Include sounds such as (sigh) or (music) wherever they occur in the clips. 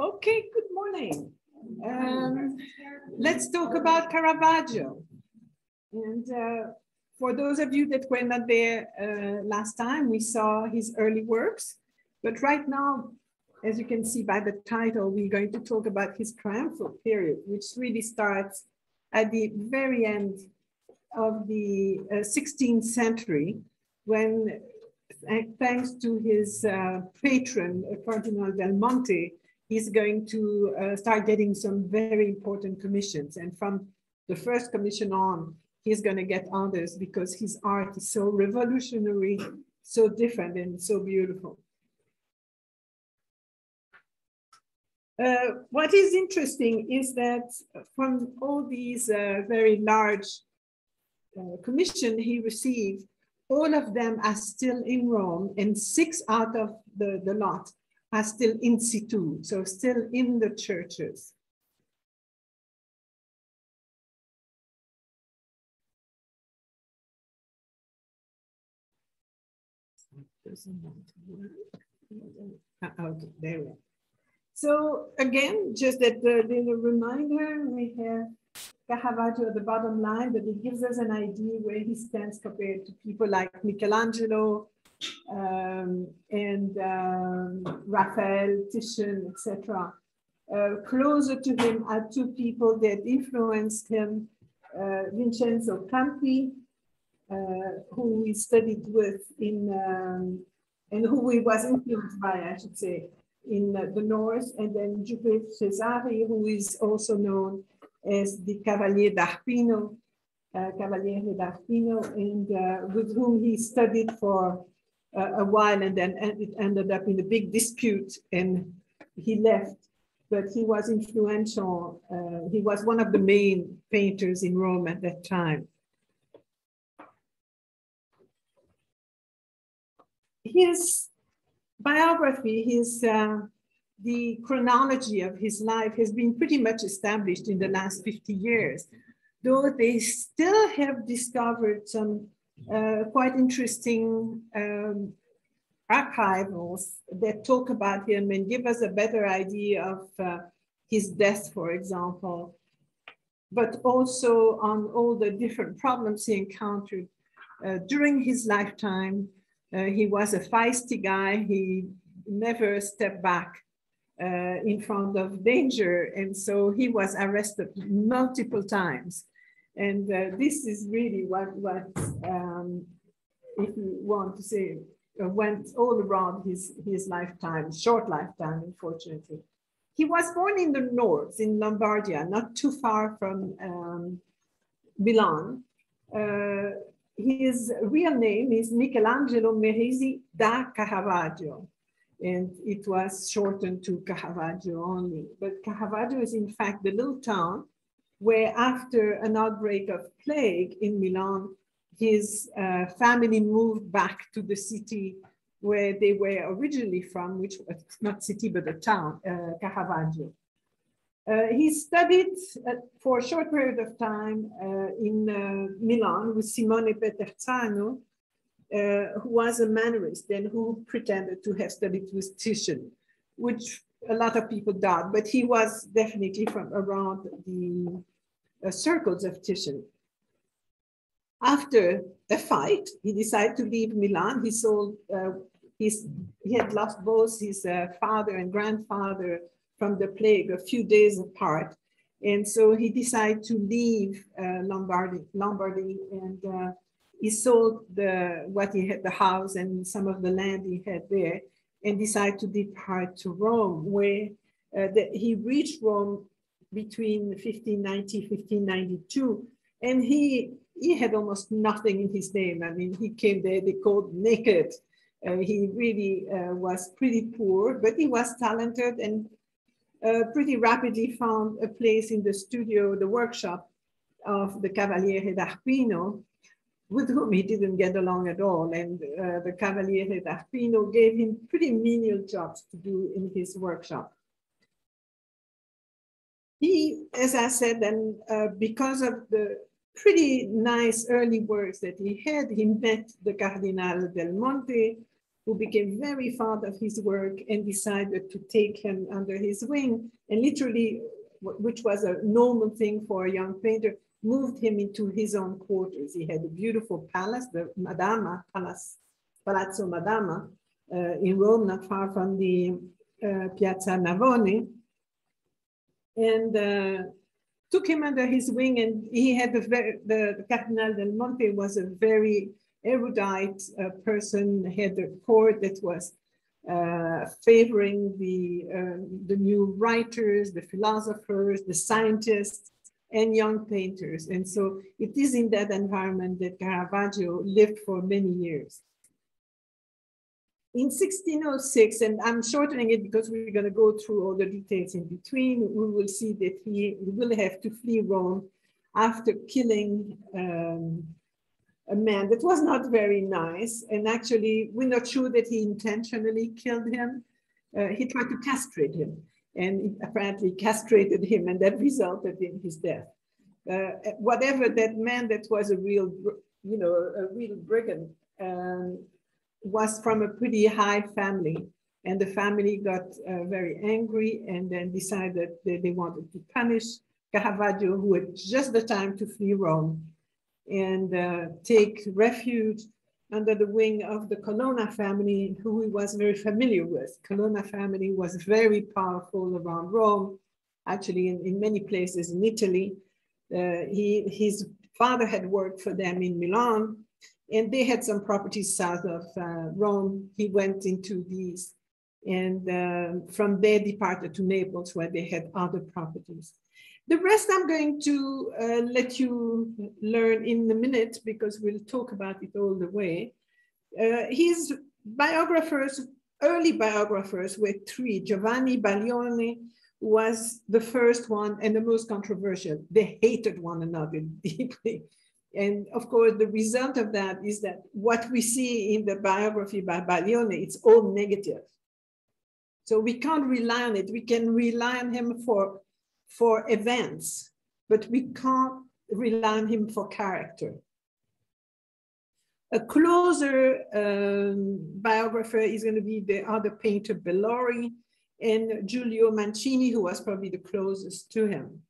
Okay, good morning. Um, let's talk about Caravaggio. And uh, for those of you that were not there uh, last time, we saw his early works. But right now, as you can see by the title, we're going to talk about his triumphal period, which really starts at the very end of the uh, 16th century, when, thanks to his uh, patron, Cardinal Del Monte, he's going to uh, start getting some very important commissions. And from the first commission on, he's going to get others because his art is so revolutionary, so different, and so beautiful. Uh, what is interesting is that from all these uh, very large uh, commission he received, all of them are still in Rome, and six out of the, the lot are still in situ, so still in the churches. Doesn't want to work. Uh, okay, there we are. So again, just that uh, the, the reminder, we have Caravaggio at the bottom line, but it gives us an idea where he stands compared to people like Michelangelo, um, and um, Raphael, Titian, etc. Uh, closer to him are two people that influenced him, uh, Vincenzo Campi, uh, who we studied with in, um, and who he was influenced by, I should say, in the north, and then Giuseppe Cesari, who is also known as the Cavalier d'Arpino, uh, Cavaliere d'Arpino, and uh, with whom he studied for a while and then it ended up in a big dispute and he left. But he was influential. Uh, he was one of the main painters in Rome at that time. His biography, his uh, the chronology of his life has been pretty much established in the last 50 years, though they still have discovered some quite interesting um, archivals that talk about him and give us a better idea of uh, his death, for example, but also on all the different problems he encountered uh, during his lifetime. Uh, he was a feisty guy. He never stepped back uh, in front of danger. And so he was arrested multiple times. And uh, this is really what, what um, if you want to say, uh, went all around his, his lifetime, short lifetime, unfortunately. He was born in the north, in Lombardia, not too far from um, Milan. Uh, his real name is Michelangelo Merisi da Caravaggio, and it was shortened to Caravaggio only. But Caravaggio is in fact the little town where after an outbreak of plague in Milan, his uh, family moved back to the city where they were originally from, which was not city, but a town, uh, Caravaggio. Uh, he studied uh, for a short period of time uh, in uh, Milan with Simone Peterzano, who was a mannerist and who pretended to have studied with Titian, which a lot of people doubt, but he was definitely from around the uh, circles of Titian. After a fight, he decided to leave Milan. He sold uh, his, he had lost both his uh, father and grandfather from the plague a few days apart. And so he decided to leave uh, Lombardy, Lombardy and uh, he sold the, what he had, the house and some of the land he had there and decided to depart to Rome, where uh, he reached Rome between 1590, 1592. And he, he had almost nothing in his name. I mean, he came there, they called naked. Uh, he really uh, was pretty poor, but he was talented and uh, pretty rapidly found a place in the studio, the workshop of the Cavaliere d'Arpino, with whom he didn't get along at all. And uh, the Cavaliere d'Arpino gave him pretty menial jobs to do in his workshop he, as I said, and uh, because of the pretty nice early works that he had, he met the Cardinal del Monte, who became very fond of his work and decided to take him under his wing and literally, which was a normal thing for a young painter, moved him into his own quarters. He had a beautiful palace, the Madama Palace, Palazzo Madama, uh, in Rome, not far from the uh, Piazza Navona, and uh, took him under his wing. And he had very, the, the Cardinal del Monte was a very erudite uh, person, had a court that was uh, favoring the, uh, the new writers, the philosophers, the scientists, and young painters. And so it is in that environment that Caravaggio lived for many years. In 1606, and I'm shortening it because we're going to go through all the details in between, we will see that he will have to flee Rome after killing um, a man that was not very nice. And actually, we're not sure that he intentionally killed him. Uh, he tried to castrate him and apparently castrated him, and that resulted in his death. Uh, whatever that man that was a real, you know, a real brigand um, was from a pretty high family. And the family got uh, very angry and then decided that they wanted to punish Caravaggio, who had just the time to flee Rome and uh, take refuge under the wing of the Colonna family, who he was very familiar with. Colonna family was very powerful around Rome, actually in, in many places in Italy. Uh, he, his father had worked for them in Milan, and they had some properties south of uh, Rome. He went into these, and uh, from there departed to Naples, where they had other properties. The rest I'm going to uh, let you learn in a minute because we'll talk about it all the way. Uh, his biographers, early biographers were three. Giovanni Baglione was the first one and the most controversial. They hated one another (laughs) deeply. And of course, the result of that is that what we see in the biography by Baglione, it's all negative. So we can't rely on it. We can rely on him for for events, but we can't rely on him for character. A closer um, biographer is going to be the other painter Bellori and Giulio Mancini, who was probably the closest to him.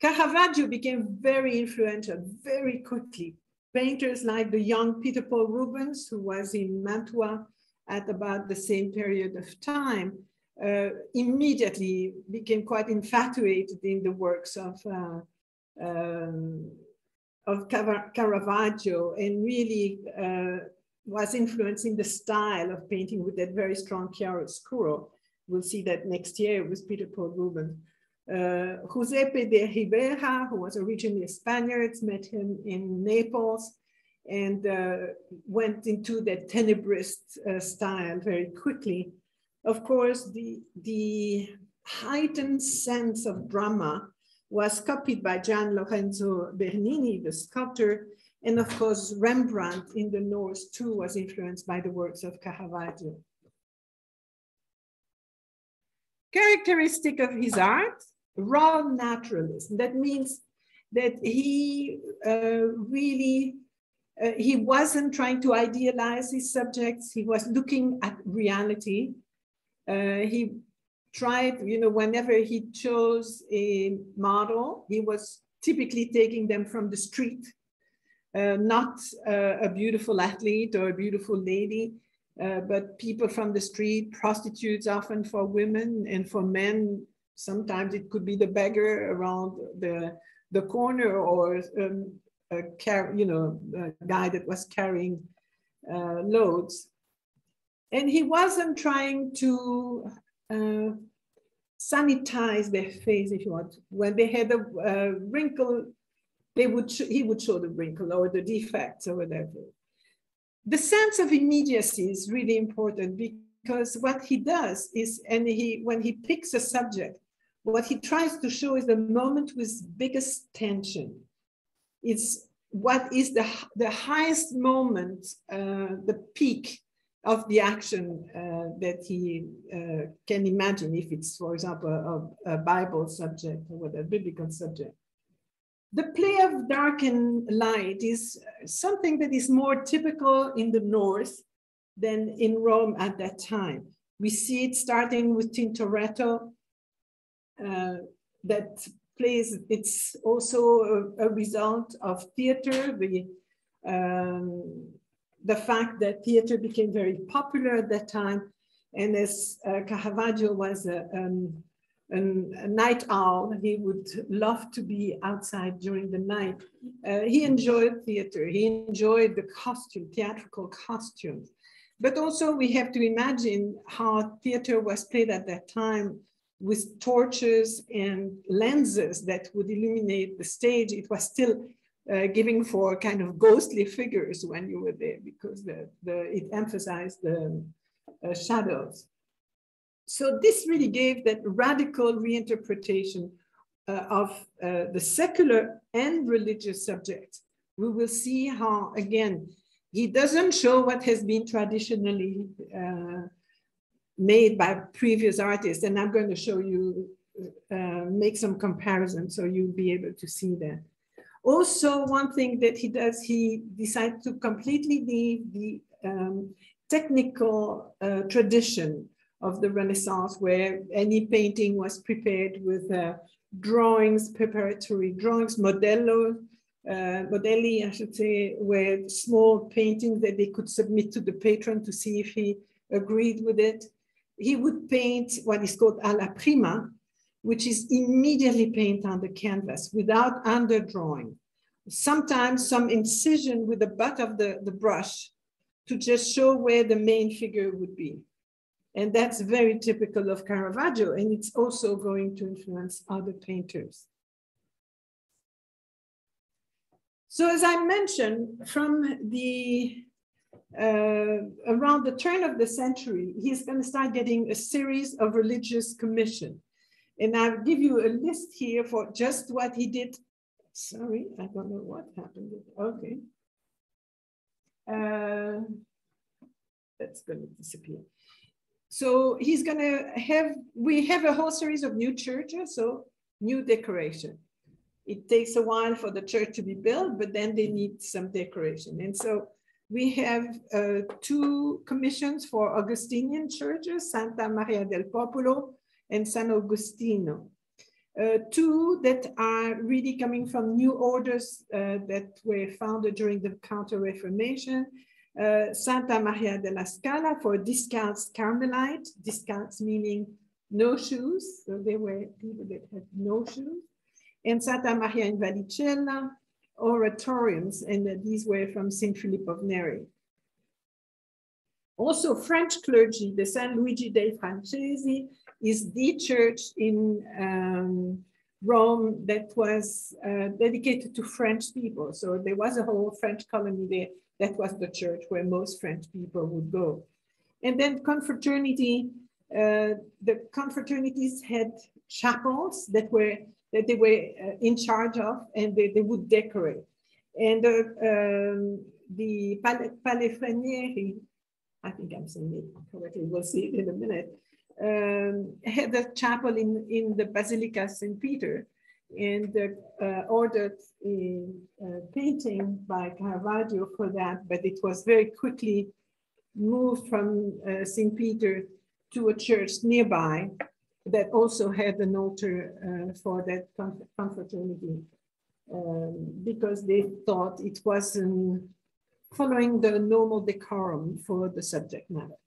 Caravaggio became very influential very quickly. Painters like the young Peter Paul Rubens, who was in Mantua at about the same period of time, uh, immediately became quite infatuated in the works of, uh, um, of Caravaggio and really uh, was influencing the style of painting with that very strong chiaroscuro. We'll see that next year with Peter Paul Rubens. Uh, Giuseppe de Ribera, who was originally a Spaniard, met him in Naples and uh, went into that tenebrist uh, style very quickly. Of course, the, the heightened sense of drama was copied by Gian Lorenzo Bernini, the sculptor, and of course, Rembrandt in the North too was influenced by the works of Caravaggio. Characteristic of his art, raw naturalism. That means that he uh, really, uh, he wasn't trying to idealize his subjects. He was looking at reality uh, he tried, you know, whenever he chose a model, he was typically taking them from the street, uh, not uh, a beautiful athlete or a beautiful lady, uh, but people from the street, prostitutes often for women and for men. Sometimes it could be the beggar around the, the corner or um, a car, you know, a guy that was carrying uh, loads. And he wasn't trying to uh, sanitize their face, if you want. When they had a uh, wrinkle, they would he would show the wrinkle or the defects or whatever. The sense of immediacy is really important because what he does is, and he when he picks a subject, what he tries to show is the moment with biggest tension. It's what is the, the highest moment, uh, the peak of the action uh, that he uh, can imagine if it's, for example, a, a, Bible subject or whatever, biblical subject. The play of dark and light is something that is more typical in the North than in Rome at that time. We see it starting with Tintoretto, that plays, it's also a, a result of theater, the, um, the fact that theater became very popular at that time. And as uh, Caravaggio was a, um, an, a night owl, he would love to be outside during the night. Uh, he enjoyed theater, he enjoyed the costume, theatrical costumes. But also we have to imagine how theater was played at that time with torches and lenses that would illuminate the stage. It was still uh, giving for kind of ghostly figures when you were there because the, the, it emphasized the uh, shadows. So this really gave that radical reinterpretation uh, of uh, the secular and religious subjects. We will see how, again, he doesn't show what has been traditionally uh, made by previous artists. And I'm going to show you, uh, make some comparison so you'll be able to see that. Also, one thing that he does, he decides to completely leave the um, technical uh, tradition of the Renaissance, where any painting was prepared with uh, drawings, preparatory drawings, modello, uh, modelli, I should say, were small paintings that they could submit to the patron to see if he agreed with it he would paint what is called alla prima, which is immediately paint on the canvas without underdrawing. Sometimes some incision with the butt of the, the brush to just show where the main figure would be. And that's very typical of Caravaggio, and it's also going to influence other painters. So as I mentioned, from the uh, around the turn of the century, he's going to start getting a series of religious commission. And I'll give you a list here for just what he did. Sorry, I don't know what happened. Okay. Uh, that's going to disappear. So he's going to have, we have a whole series of new churches, so new decoration. It takes a while for the church to be built, but then they need some decoration. And so we have uh, two commissions for Augustinian churches, Santa Maria del Popolo and San Agostino. Uh, two that are really coming from new orders uh, that were founded during the Counter-Reformation. Uh, Santa Maria della Scala for Discalced Carmelite, discalced meaning no shoes, so they were people that had no shoes. And Santa Maria in Vallicella oratoriums, and these were from St. Philip of Neri. Also, French clergy, the San Luigi dei Francesi, is the church in um, Rome that was uh, dedicated to French people. So there was a whole French colony there. That was the church where most French people would go. And then confraternity, uh, the confraternities had chapels that were that they were uh, in charge of and they, they would decorate. And uh, um, the Palafrenieri, I think I'm saying it correctly, we'll see it in a minute, um, had a chapel in, in the Basilica St. Peter and uh, ordered a, a, painting by Caravaggio for that, but it was very quickly moved from uh, St. Peter to a church nearby that also had an altar uh, for that confraternity um, because they thought it wasn't following the normal decorum for the subject matter.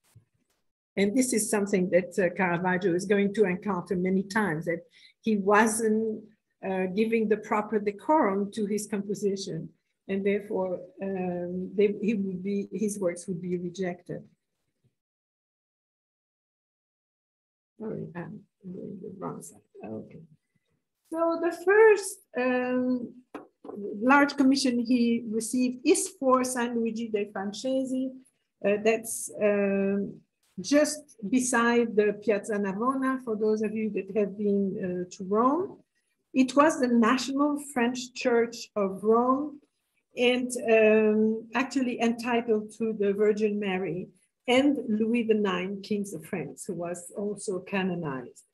And this is something that uh, Caravaggio is going to encounter many times, that he wasn't uh, giving the proper decorum to his composition, and therefore um, they, he would be, his works would be rejected. Sorry, um, the wrong side. Okay. So the first um, large commission he received is for San Luigi dei Francesi. Uh, that's um, just beside the Piazza Navona, for those of you that have been uh, to Rome. It was the National French Church of Rome and um, actually entitled to the Virgin Mary and Louis IX, Kings of France, who was also canonized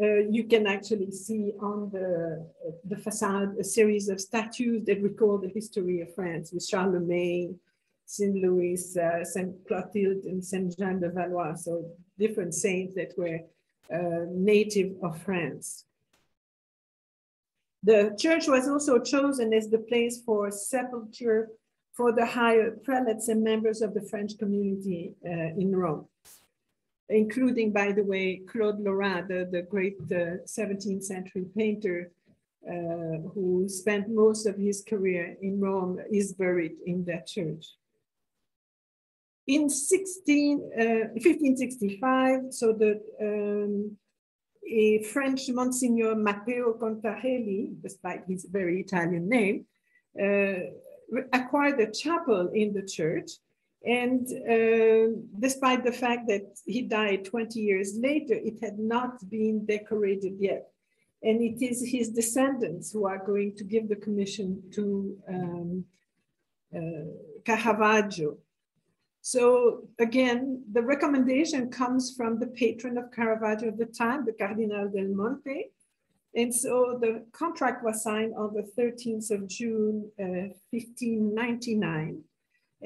uh, you can actually see on the, the facade a series of statues that recall the history of France with Charlemagne, St. Louis, uh, St. Clotilde, and St. Jean de Valois, so different saints that were uh, native of France. The church was also chosen as the place for sepulture for the higher prelates and members of the French community uh, in Rome, including, by the way, Claude Lorrain, the, the great uh, 17th century painter uh, who spent most of his career in Rome, is buried in that church. In 16, 1565, uh, so the um, a French Monsignor Matteo Contarelli, despite his very Italian name, uh, acquired a chapel in the church. And uh, despite the fact that he died 20 years later, it had not been decorated yet. And it is his descendants who are going to give the commission to um, uh, Caravaggio. So again, the recommendation comes from the patron of Caravaggio at the time, the Cardinal del Monte, and so the contract was signed on the 13th of June, uh, 1599.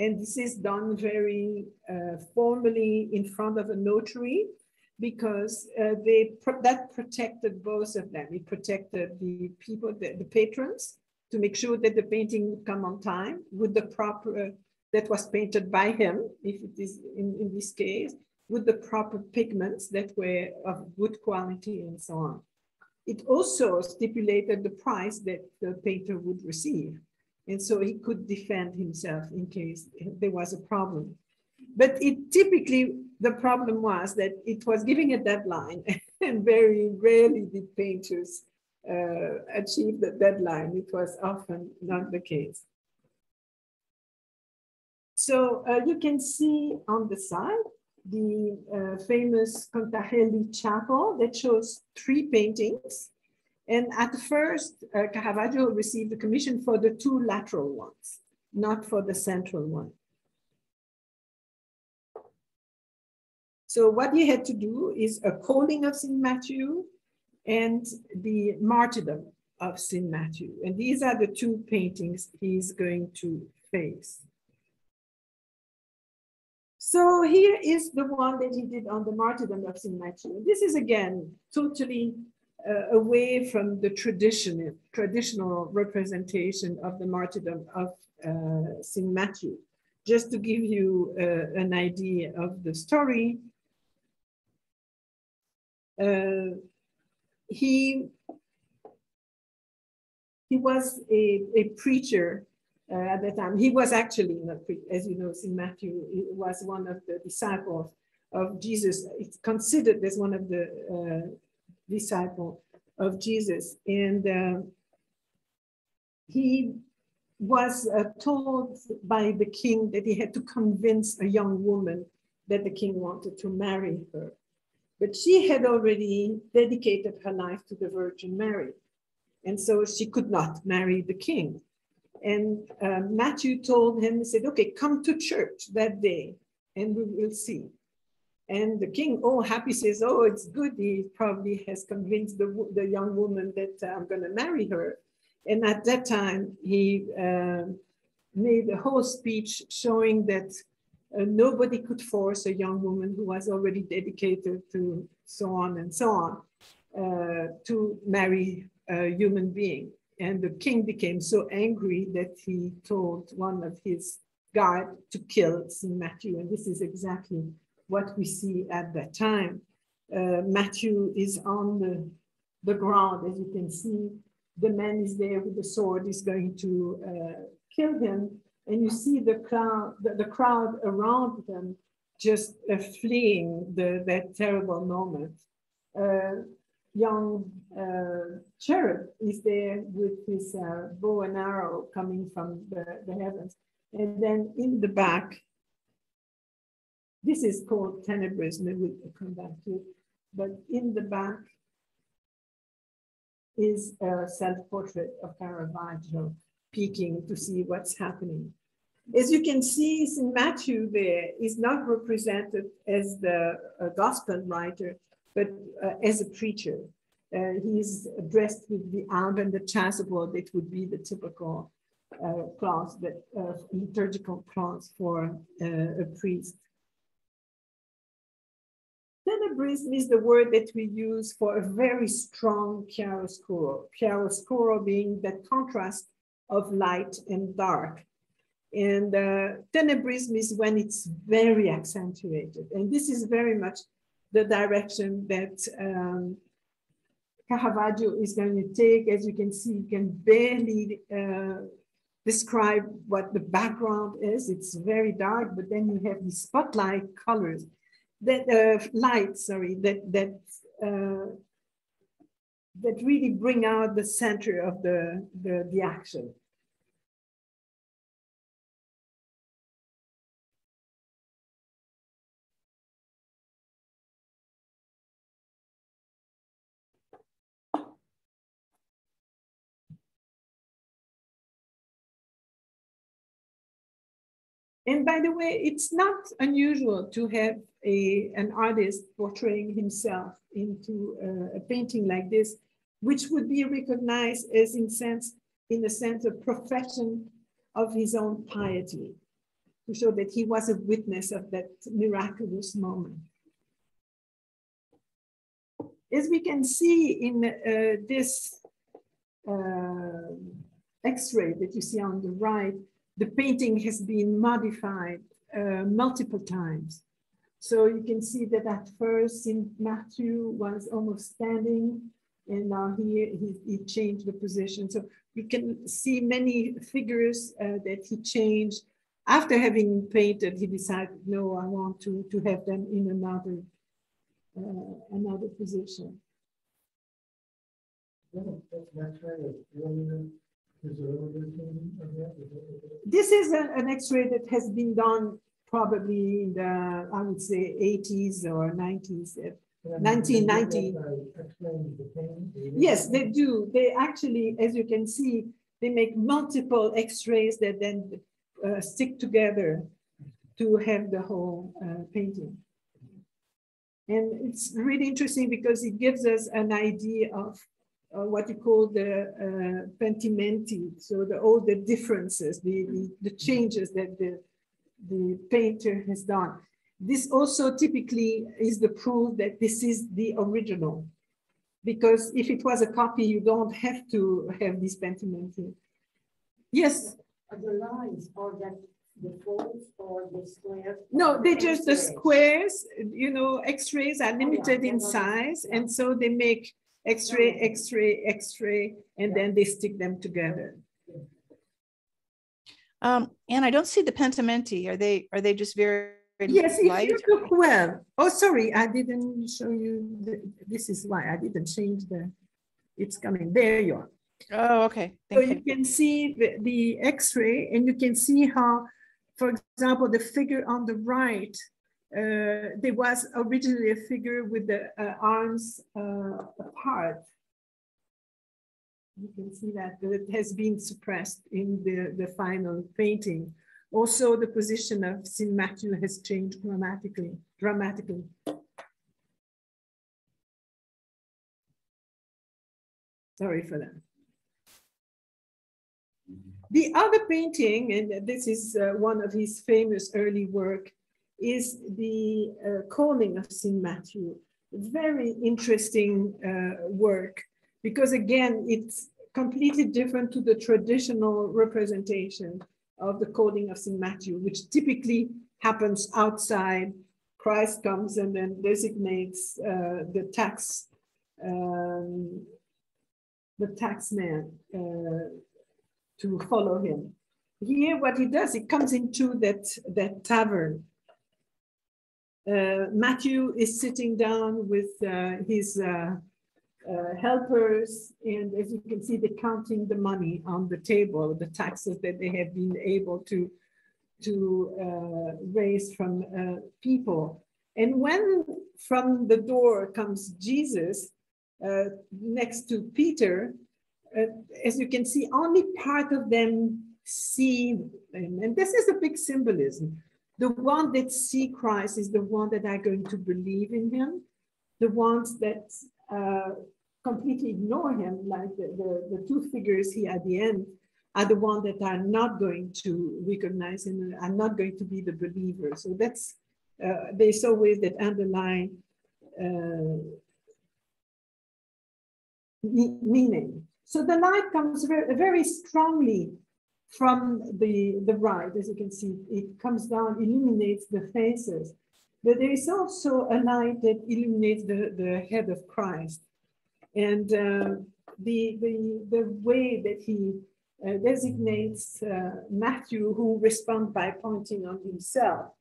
And this is done very uh, formally in front of a notary because uh, they that protected both of them. It protected the people, the, the, patrons, to make sure that the painting would come on time with the proper, uh, that was painted by him, if it is in, in this case, with the proper pigments that were of good quality and so on. It also stipulated the price that the painter would receive. And so he could defend himself in case there was a problem. But it typically, the problem was that it was giving a deadline (laughs) and very rarely did painters uh, achieve the deadline. It was often not the case. So uh, you can see on the side the uh, famous Contarelli Chapel that shows three paintings. And at first, uh, Caravaggio received the commission for the two lateral ones, not for the central one. So what he had to do is a calling of St. Matthew and the martyrdom of St. Matthew. And these are the two paintings he's going to face. So here is the one that he did on the martyrdom of St. Matthew. This is again totally uh, away from the traditional, traditional representation of the martyrdom of uh, St. Matthew. Just to give you uh, an idea of the story, uh, he, he was a, a preacher uh, at the time. He was actually, not, as you know, St. Matthew was one of the disciples of Jesus. It's considered as one of the disciples of Jesus. And uh, he was uh, told by the king that he had to convince a young woman that the king wanted to marry her. But she had already dedicated her life to the Virgin Mary. And so she could not marry the king. And uh, Matthew told him, he said, okay, come to church that day and we will see. And the king, oh, happy says, oh, it's good. He probably has convinced the, the young woman that I'm going to marry her. And at that time, he uh, made a whole speech showing that uh, nobody could force a young woman who was already dedicated to so on and so on uh, to marry a human being. And the king became so angry that he told one of his guard to kill St. Matthew. And this is exactly what we see at that time. Uh, Matthew is on the, the ground, as you can see. The man is there with the sword, is going to uh, kill him. And you see the crowd, the, the crowd around them just uh, fleeing the, that terrible moment. Uh, young uh, cherub is there with his uh, bow and arrow coming from the, the heavens. And then in the back, this is called Tenebris, maybe we'll come back to it. But in the back is a self-portrait of Caravaggio peeking to see what's happening. As you can see, St. Matthew there is not represented as the uh, gospel writer, but uh, as a preacher. Uh, he's dressed with the alb and the chasuble that would be the typical uh, clause, that uh, liturgical clause for uh, a priest. Tenebrism is the word that we use for a very strong chiaroscuro. Chiaroscuro being the contrast of light and dark. And uh, tenebrism is when it's very accentuated. And this is very much the direction that um, Caravaggio is going to take. As you can see, you can barely uh, describe what the background is. It's very dark, but then you have these spotlight colors, that uh, light, sorry, that that uh, that really bring out the center of the the, the action. And by the way, it's not unusual to have a, an artist portraying himself into a, a painting like this, which would be recognized as in sense, in a sense, a profession of his own piety, to show that he was a witness of that miraculous moment. As we can see in uh, this uh, X-ray that you see on the right, the painting has been modified uh, multiple times. So you can see that at first St. Matthew was almost standing and now he, he, changed the position. So you can see many figures uh, that he changed. After having painted, he decided, no, I want to, to have them in another, uh, another position. This is a, an X-ray that has been done probably in the, I would say, 80s or 90s. 1990. Yes, they do. They actually, as you can see, they make multiple X-rays that then uh, stick together to have the whole uh, painting. And it's really interesting because it gives us an idea of uh, what you call the uh, pentimenti, so the, all the differences, the, the, the, changes that the, the painter has done. This also typically is the proof that this is the original, because if it was a copy, you don't have to have this pentimenti. Yes? Are the lines or that the folds or the squares? No, they just the squares, you know, x-rays are limited oh, yeah, in size, yeah. and so they make X-ray, X-ray, X-ray, and then they stick them together. Um, and I don't see the pentimenti. Are they are they just very yes? Light? If you look well. Oh, sorry, I didn't show you. The, this is why I didn't change the. It's coming. There you are. Oh, okay. Thank so you. you can see the, the X-ray, and you can see how, for example, the figure on the right uh, there was originally a figure with the uh, arms uh, apart. You can see that it has been suppressed in the, the final painting. Also, the position of St. Matthew has changed dramatically. dramatically. Sorry for that. The other painting, and this is uh, one of his famous early work, is the uh, calling of St. Matthew. Very interesting uh, work because again, it's completely different to the traditional representation of the calling of St. Matthew, which typically happens outside. Christ comes and then designates uh, the tax, um, the tax man uh, to follow him. Here, what he does, he comes into that, that tavern Matthew is sitting down with uh, his uh, uh, helpers, and as you can see, they're counting the money on the table, the taxes that they have been able to, to uh, raise from uh, people. And when from the door comes Jesus next to Peter, as you can see, only part of them see him. And this is a big symbolism the one that see Christ is the one that are going to believe in him. The ones that uh, completely ignore him, like the, the, the, two figures here at the end, are the ones that are not going to recognize and are not going to be the believer. So that's, uh, there's always that underlying uh, meaning. So the light comes very, very strongly from the, the right, as you can see, it comes down, illuminates the faces. But there is also a light that illuminates the, the head of Christ. And uh, the, the, the way that he uh, designates uh, Matthew, who responds by pointing on himself,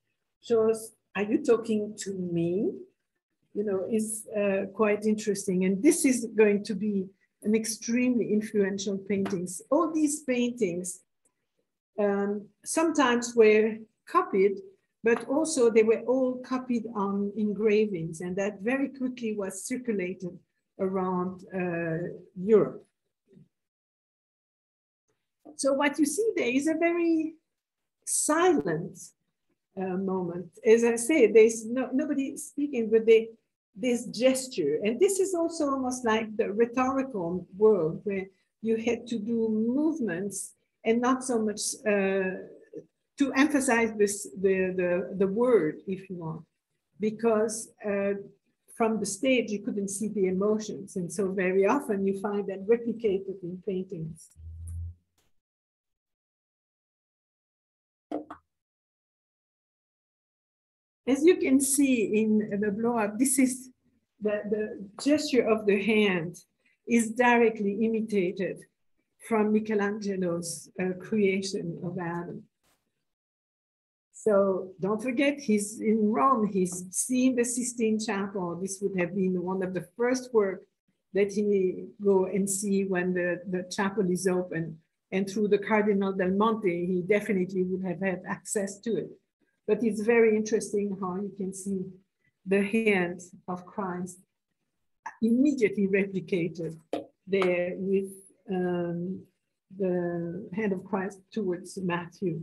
shows, are you talking to me? You know, is uh, quite interesting. And this is going to be an extremely influential paintings. All these paintings um, sometimes were copied, but also they were all copied on engravings, and that very quickly was circulated around uh, Europe. So what you see there is a very silent uh, moment. As I say, there's no, nobody speaking, but they, this gesture. And this is also almost like the rhetorical world where you had to do movements and not so much uh, to emphasize this, the, the, the word, if you want, because uh, from the stage you couldn't see the emotions. And so very often you find that replicated in paintings. As you can see in the blow up, this is the, the gesture of the hand is directly imitated from Michelangelo's uh, creation of Adam. So don't forget, he's in Rome, he's seen the Sistine Chapel. This would have been one of the first work that he go and see when the, the chapel is open. And through the Cardinal del Monte, he definitely would have had access to it. But it's very interesting how you can see the hand of Christ immediately replicated there with um, the hand of Christ towards Matthew.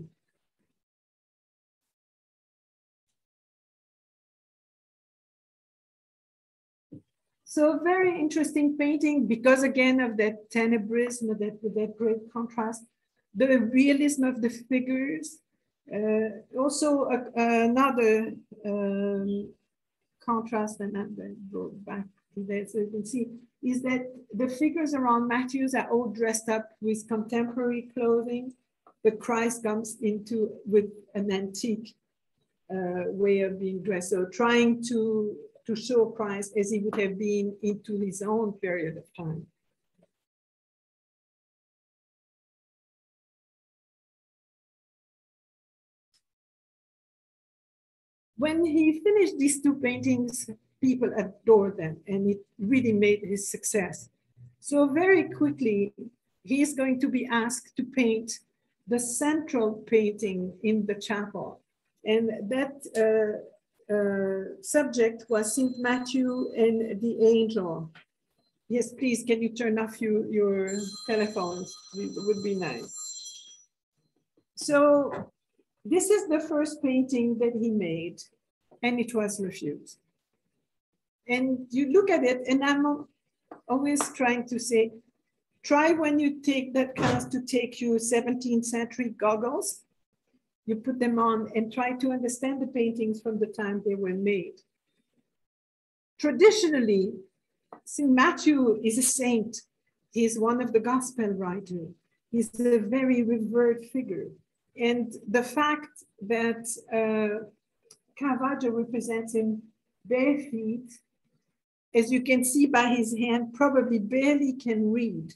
So very interesting painting because again of that tenebrism, that, that great contrast, the realism of the figures. Uh, also uh, another um, contrast, and then go back to that so you can see is that the figures around Matthews are all dressed up with contemporary clothing, but Christ comes into with an antique uh, way of being dressed. So trying to, to show Christ as he would have been into his own period of time. When he finished these two paintings, people adore them and it really made his success. So very quickly, he is going to be asked to paint the central painting in the chapel. And that uh, uh, subject was St. Matthew and the angel. Yes, please, can you turn off you, your telephones? It would be nice. So this is the first painting that he made and it was refused and you look at it, and I'm always trying to say, try when you take that class to take your 17th century goggles. You put them on and try to understand the paintings from the time they were made. Traditionally, St. Matthew is a saint. He's one of the gospel writers. He's a very revered figure. And the fact that uh, Caravaggio represents him bare feet as you can see by his hand, probably barely can read,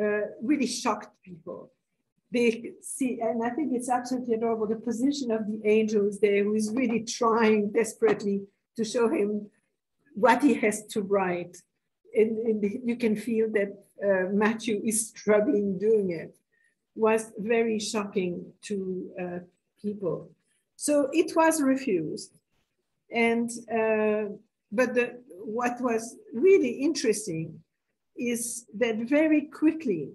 uh, really shocked people. They see, and I think it's absolutely adorable, the position of the angel is there, who is really trying desperately to show him what he has to write. And, and you can feel that uh, Matthew is struggling doing it. Was very shocking to uh, people. So it was refused. And uh, but the, what was really interesting is that very quickly,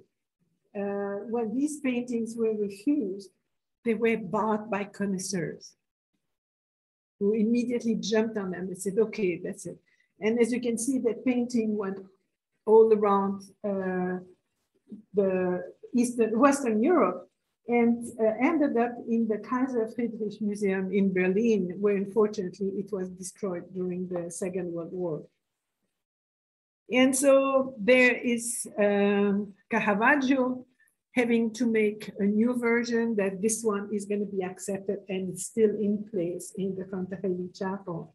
uh, when these paintings were refused, they were bought by connoisseurs who immediately jumped on them and said, okay, that's it. And as you can see, that painting went all around uh, the Eastern, Western Europe and uh, ended up in the Kaiser Friedrich Museum in Berlin, where unfortunately it was destroyed during the Second World War. And so there is um, Caravaggio having to make a new version that this one is going to be accepted and it's still in place in the Contarelli Chapel.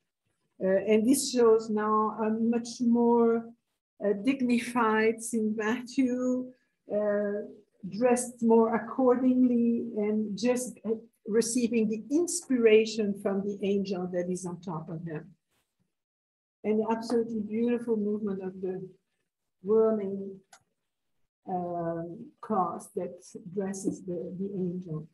Uh, and this shows now a much more uh, dignified St. Matthew, uh, dressed more accordingly and just receiving the inspiration from the angel that is on top of him. And the absolutely beautiful movement of the whirling um, cross that dresses the, the angel.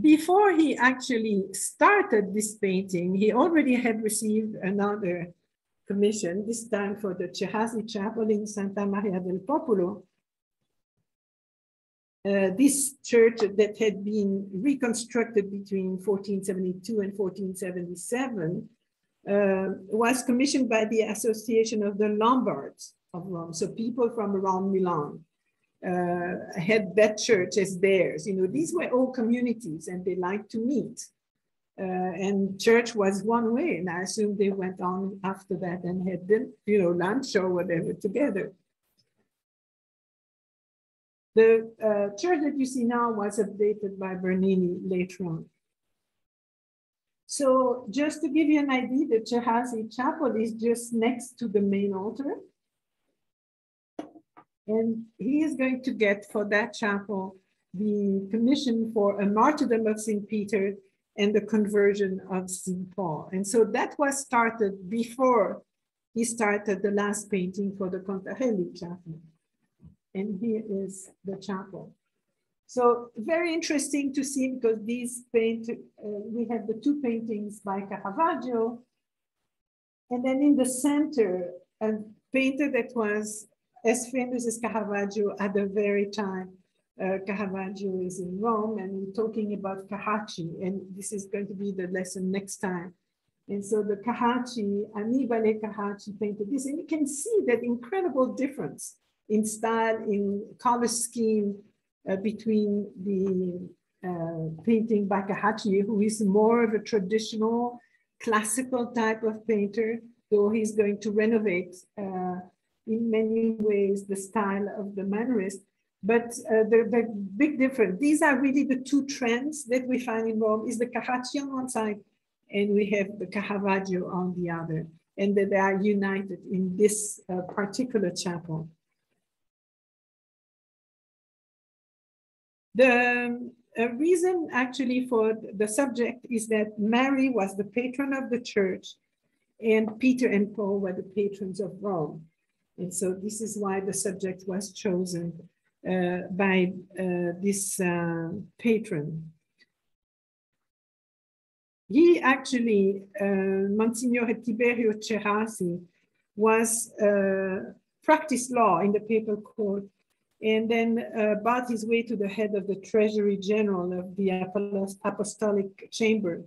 Before he actually started this painting, he already had received another commission, this time for the Cerasi Chapel in Santa Maria del Popolo. Uh, this church that had been reconstructed between 1472 and 1477 uh, was commissioned by the Association of the Lombards of Rome, so people from around Milan uh, had that church as theirs. You know, these were all communities and they liked to meet. Uh, and church was one way. And I assume they went on after that and had, them, you know, lunch or whatever together. The uh, church that you see now was updated by Bernini later on. So just to give you an idea, the Cerasi Chapel is just next to the main altar. And he is going to get for that chapel the commission for a martyrdom of St. Peter and the conversion of St. Paul. And so that was started before he started the last painting for the Contarelli chapel. And here is the chapel. So very interesting to see because these paint, uh, we have the two paintings by Caravaggio. And then in the center, a painter that was as famous as Caravaggio at the very time uh, Caravaggio is in Rome and we're talking about Carracci and this is going to be the lesson next time. And so the Carracci, Annibale Carracci painted this and you can see that incredible difference in style, in color scheme uh, between the uh, painting by Carracci, who is more of a traditional classical type of painter, though he's going to renovate uh, in many ways the style of the Mannerist. But uh, the, the big difference, these are really the two trends that we find in Rome, is the Carracci on one side, and we have the Caravaggio on the other, and that they are united in this uh, particular chapel. The reason actually for the subject is that Mary was the patron of the church and Peter and Paul were the patrons of Rome. And so this is why the subject was chosen uh, by uh, this uh, patron. He actually, uh, Monsignor Tiberio Cerasi, was uh, practiced law in the papal court and then uh, bought his way to the head of the Treasury General of the Apostolic Chamber.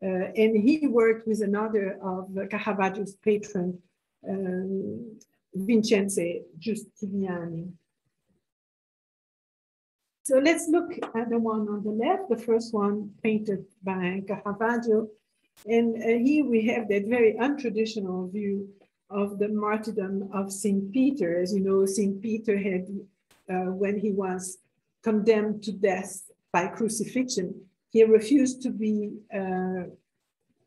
And he worked with another of Caravaggio's patron, um, Vincenzo Giustiniani. So let's look at the one on the left, the first one painted by Caravaggio. And uh, here we have that very untraditional view of the martyrdom of St. Peter. As you know, St. Peter had, uh, when he was condemned to death by crucifixion, he refused to be uh,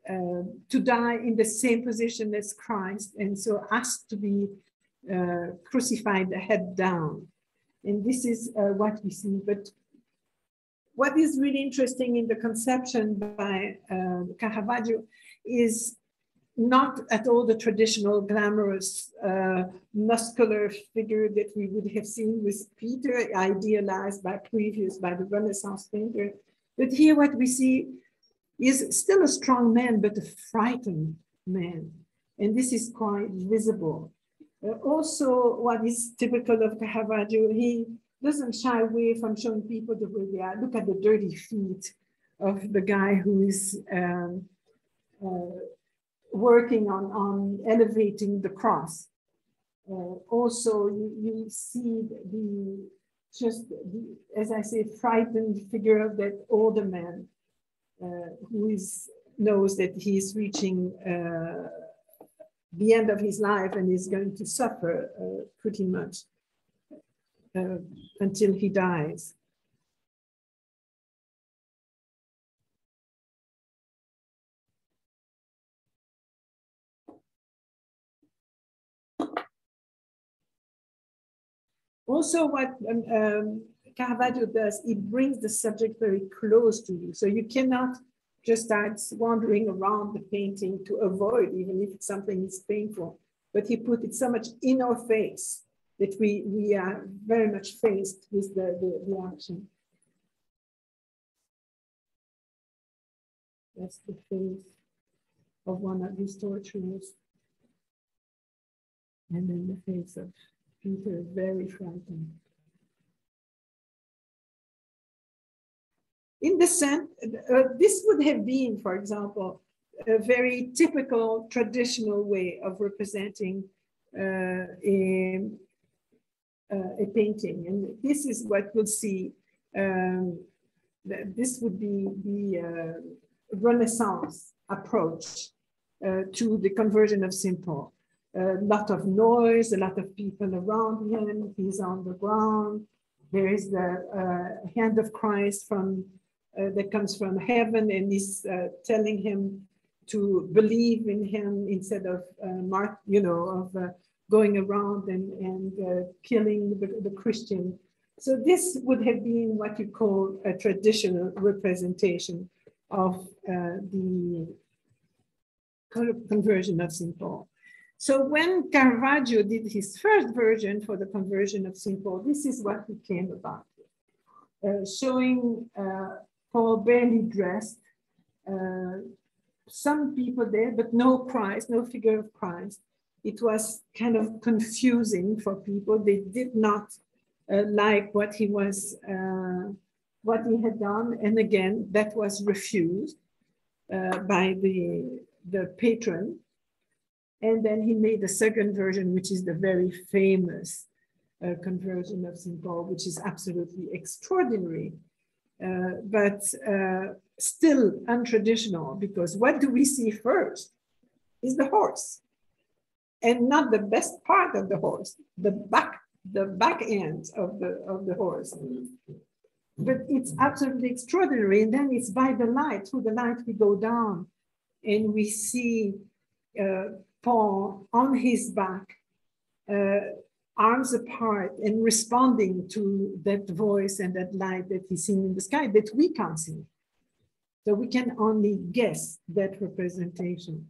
uh, to die in the same position as Christ, and so asked to be crucified head down. And this is uh, what we see. But what is really interesting in the conception by uh, Caravaggio is not at all the traditional glamorous uh, muscular figure that we would have seen with Peter, idealized by previous, by the Renaissance painter. But here what we see is still a strong man, but a frightened man. And this is quite visible. Uh, also, what is typical of Caravaggio, he doesn't shy away from showing people the way they are. Look at the dirty feet of the guy who is um, uh, working on, on elevating the cross. Uh, also, you, you see the just, the, as I say, frightened figure of that older man uh, who is knows that he is reaching uh, the end of his life and is going to suffer uh, pretty much uh, until he dies. Also, what um, um, Caravaggio does, he brings the subject very close to you. So you cannot just starts wandering around the painting to avoid, even if something is painful. But he put it so much in our face that we, we are very much faced with the, the, the action. That's the face of one of his torturers. And then the face of Peter, very frightened. In the sense, uh, this would have been, for example, a very typical traditional way of representing uh, a, uh, a painting. And this is what we'll see. Um, this would be the uh, Renaissance approach uh, to the conversion of. Paul. A lot of noise, a lot of people around him. He's on the ground. There is the uh, hand of Christ from that comes from heaven and is uh, telling him to believe in him instead of uh, mark, you know, of going around and, and killing the, the Christian. So this would have been what you call a traditional representation of the conversion of St. Paul. So when Caravaggio did his first version for the conversion of St. Paul, this is what he came about, uh, showing uh, Paul barely dressed. Uh, some people there, but no Christ, no figure of Christ. It was kind of confusing for people. They did not uh, like what he was, uh, what he had done, and again, that was refused uh, by the the patron. And then he made the second version, which is the very famous uh, conversion of St. Paul, which is absolutely extraordinary. Uh, but uh, still untraditional because what do we see first is the horse. And not the best part of the horse the back the back end of the of the horse. But it's absolutely extraordinary and then it's by the light through the light we go down and we see uh, paul on his back uh, arms apart and responding to that voice and that light that he's seen in the sky that we can't see. So we can only guess that representation.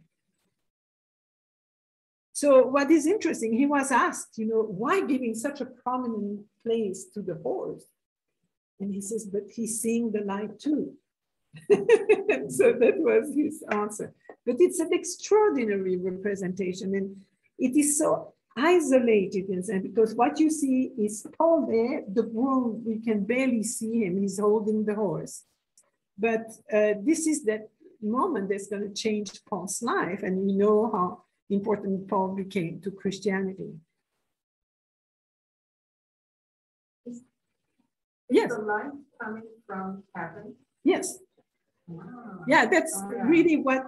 So what is interesting, he was asked, you know, why giving such a prominent place to the horse? And he says, but he's seeing the light too. (laughs) so that was his answer. But it's an extraordinary representation. And it is so isolated and because what you see is Paul there, the groom, we can barely see him, he's holding the horse. But uh, this is that moment that's going to change Paul's life, and we know how important Paul became to Christianity. Is, yes. the light coming from heaven? Yes. Wow. Yeah, that's oh, yeah. really what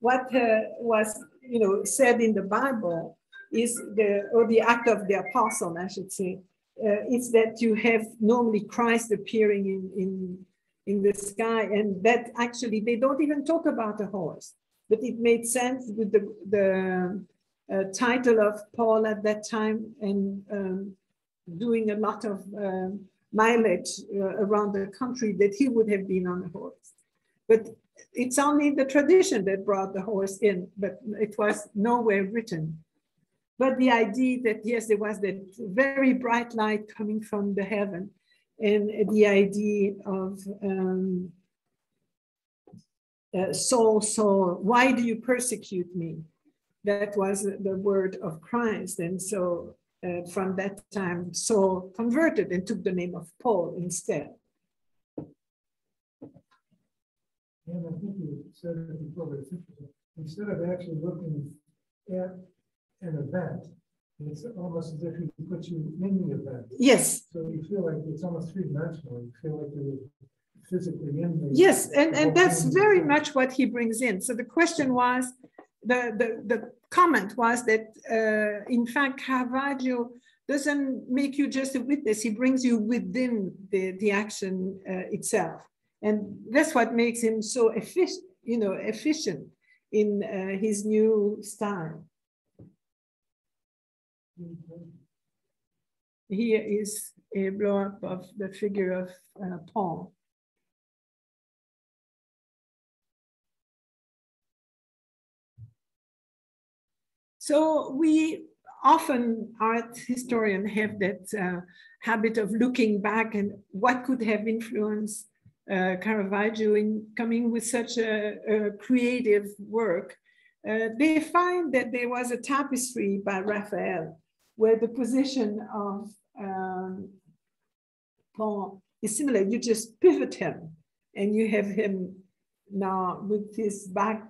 what uh, was you know said in the Bible is the, or the act of the apostle, I should say, uh, is that you have normally Christ appearing in, in, in the sky, and that actually they don't even talk about a horse, but it made sense with the, the uh, title of Paul at that time and um, doing a lot of uh, mileage uh, around the country that he would have been on a horse. But it's only the tradition that brought the horse in, but it was nowhere written. But the idea that, yes, there was that very bright light coming from the heaven, and the idea of um, uh, Saul, Saul, why do you persecute me? That was the word of Christ. And so uh, from that time, Saul converted and took the name of Paul instead. And I think you said it before, but. Instead of actually looking at an event, it's almost as if he puts you in the event. Yes, So you feel like it's almost three dimensional. You feel like you're physically in the. yes, and, the and that's very much what he brings in. So the question was, the, the, the comment was that, uh, in fact, Caravaggio doesn't make you just a witness, he brings you within the, the action uh, itself. And that's what makes him so efficient, you know, efficient in uh, his new style. Here is a blow up of the figure of uh, Paul. So we often, art historians have that uh, habit of looking back and what could have influenced uh, Caravaggio in coming with such a, a creative work. Uh, they find that there was a tapestry by Raphael where the position of um, Paul is similar. You just pivot him and you have him now with his back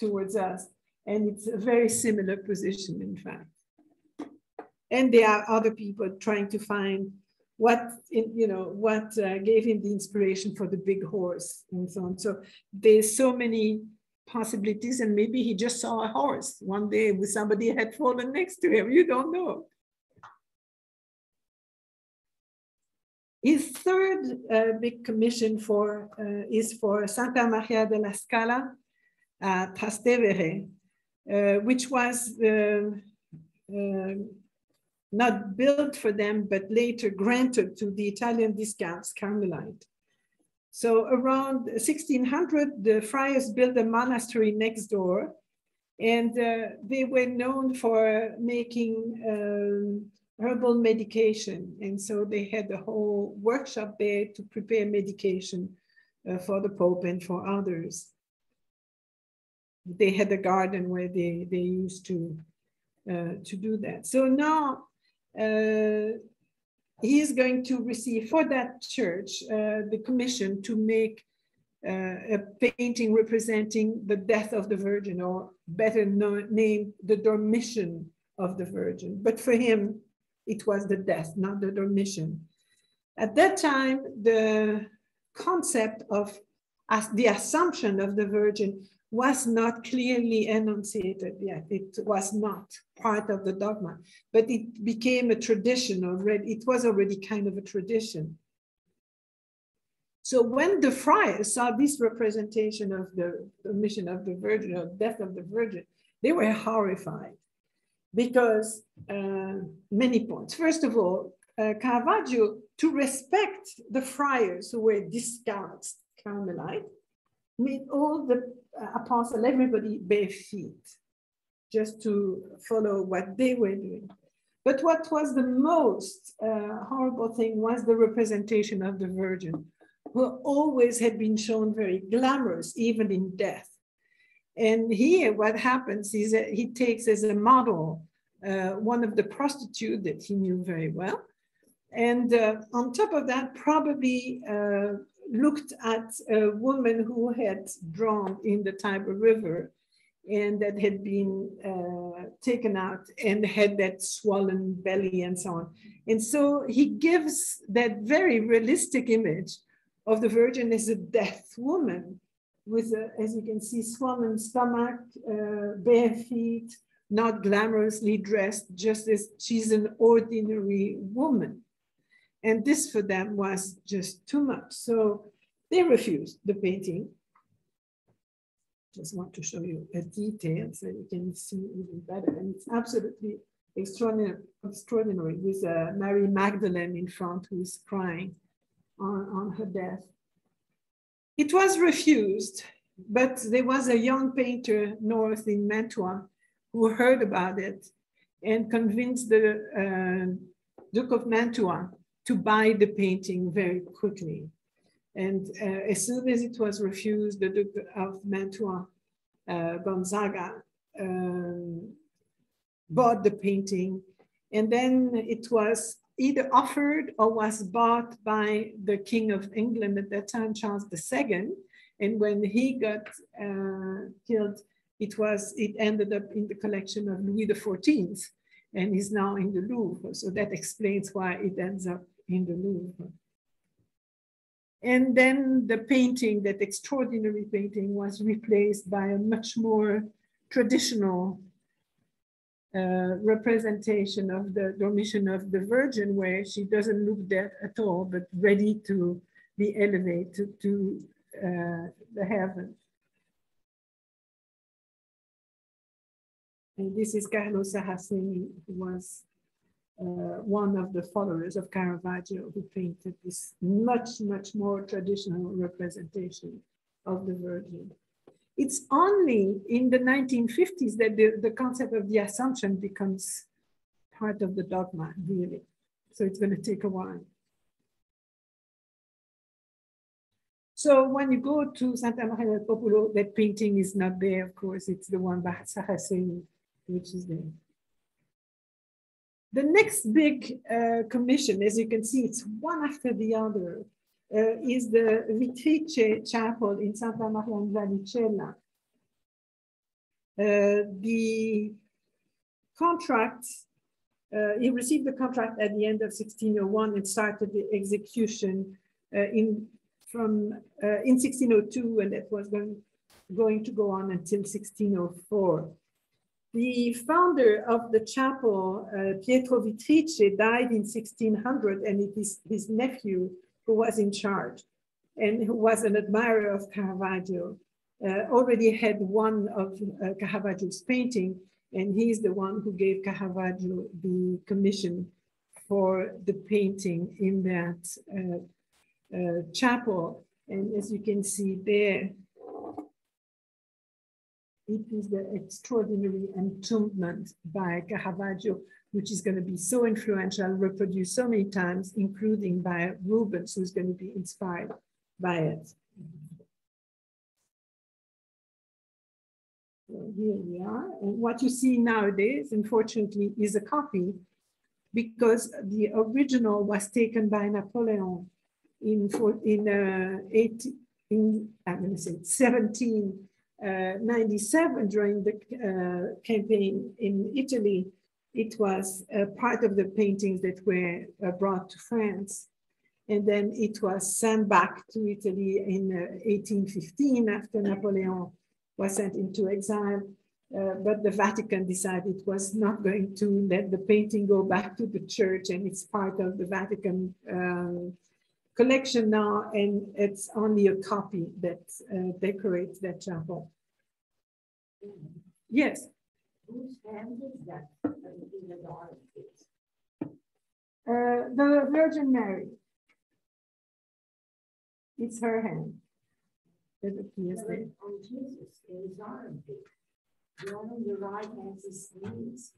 towards us. And it's a very similar position, in fact. And there are other people trying to find what, in, you know, what uh, gave him the inspiration for the big horse and so on. So there's so many possibilities and maybe he just saw a horse one day with somebody had fallen next to him. You don't know. His third uh, big commission for uh, is for Santa Maria della Scala at Trastevere, uh, which was uh, uh, not built for them, but later granted to the Italian Discalced Carmelite. So around 1600, the friars built a monastery next door, and uh, they were known for making um, herbal medication. And so they had a whole workshop there to prepare medication uh, for the Pope and for others. They had a garden where they, they used to, uh, to do that. So now uh, he is going to receive for that church uh, the commission to make uh, a painting representing the death of the Virgin, or better known, named the Dormition of the Virgin. But for him, it was the death, not the Dormition. At that time, the concept of as the assumption of the Virgin was not clearly enunciated yet. It was not part of the dogma, but it became a tradition already. It was already kind of a tradition. So when the friars saw this representation of the, the mission of the Virgin, or death of the Virgin, they were horrified because uh, many points. First of all, uh, Caravaggio, to respect the friars who were discalced Carmelite, made all the apostle, everybody bare feet, just to follow what they were doing. But what was the most uh, horrible thing was the representation of the Virgin, who always had been shown very glamorous, even in death. And here, what happens is that he takes as a model uh, one of the prostitutes that he knew very well. And uh, on top of that, probably uh, looked at a woman who had drowned in the Tiber River and that had been uh, taken out and had that swollen belly and so on. And so he gives that very realistic image of the Virgin as a death woman with, a, as you can see, swollen stomach, uh, bare feet, not glamorously dressed, just as she's an ordinary woman. And this for them was just too much. So they refused the painting. Just want to show you a detail so you can see even better. And it's absolutely extraordinary, extraordinary with uh, Mary Magdalene in front who is crying on, on her death. It was refused, but there was a young painter north in Mantua who heard about it and convinced the uh, Duke of Mantua to buy the painting very quickly. And uh, as soon as it was refused, the Duke of Mantua, uh, Gonzaga, um, bought the painting. And then it was either offered or was bought by the King of England at that time, Charles II. And when he got uh, killed, it was it ended up in the collection of Louis XIV and is now in the Louvre. So that explains why it ends up in the Louvre. And then the painting, that extraordinary painting, was replaced by a much more traditional uh, representation of the Dormition of the Virgin, where she doesn't look dead at all, but ready to be elevated to uh, the heaven. And this is Carlo Saraceni, who was Uh, one of the followers of Caravaggio, who painted this much, much more traditional representation of the Virgin. It's only in the 1950s that the, the concept of the Assumption becomes part of the dogma, really. So it's going to take a while. So when you go to Santa Maria del Popolo, that painting is not there, of course, it's the one by Saraceni, which is there. The next big uh, commission, as you can see, it's one after the other, uh, is the Vittrice Chapel in Santa Maria in Vallicella. Uh, the contract, uh, he received the contract at the end of 1601 and started the execution uh, in from uh, in 1602, and that was going, going to go on until 1604. The founder of the chapel, uh, Pietro Vittrice, died in 1600, and it is his nephew who was in charge and who was an admirer of Caravaggio. Uh, already had one of uh, Caravaggio's painting, and he's the one who gave Caravaggio the commission for the painting in that uh, uh chapel. And as you can see there, it is the extraordinary entombment by Caravaggio, which is going to be so influential, reproduced so many times, including by Rubens, who's going to be inspired by it. So here we are. And what you see nowadays, unfortunately, is a copy because the original was taken by Napoleon in, in, uh, 18, in I'm going to say 17 uh, 97 during the uh, campaign in Italy, it was part of the paintings that were uh, brought to France. And then it was sent back to Italy in 1815 uh, after Napoleon was sent into exile. Uh, but the Vatican decided it was not going to let the painting go back to the church and it's part of the Vatican collection now, and it's only a copy that uh, decorates that chapel. Yes. Whose hand is that in the dark? Uh, the Virgin Mary. It's her hand. It appears there. On Jesus, in his armpit. The one on the right has his knees.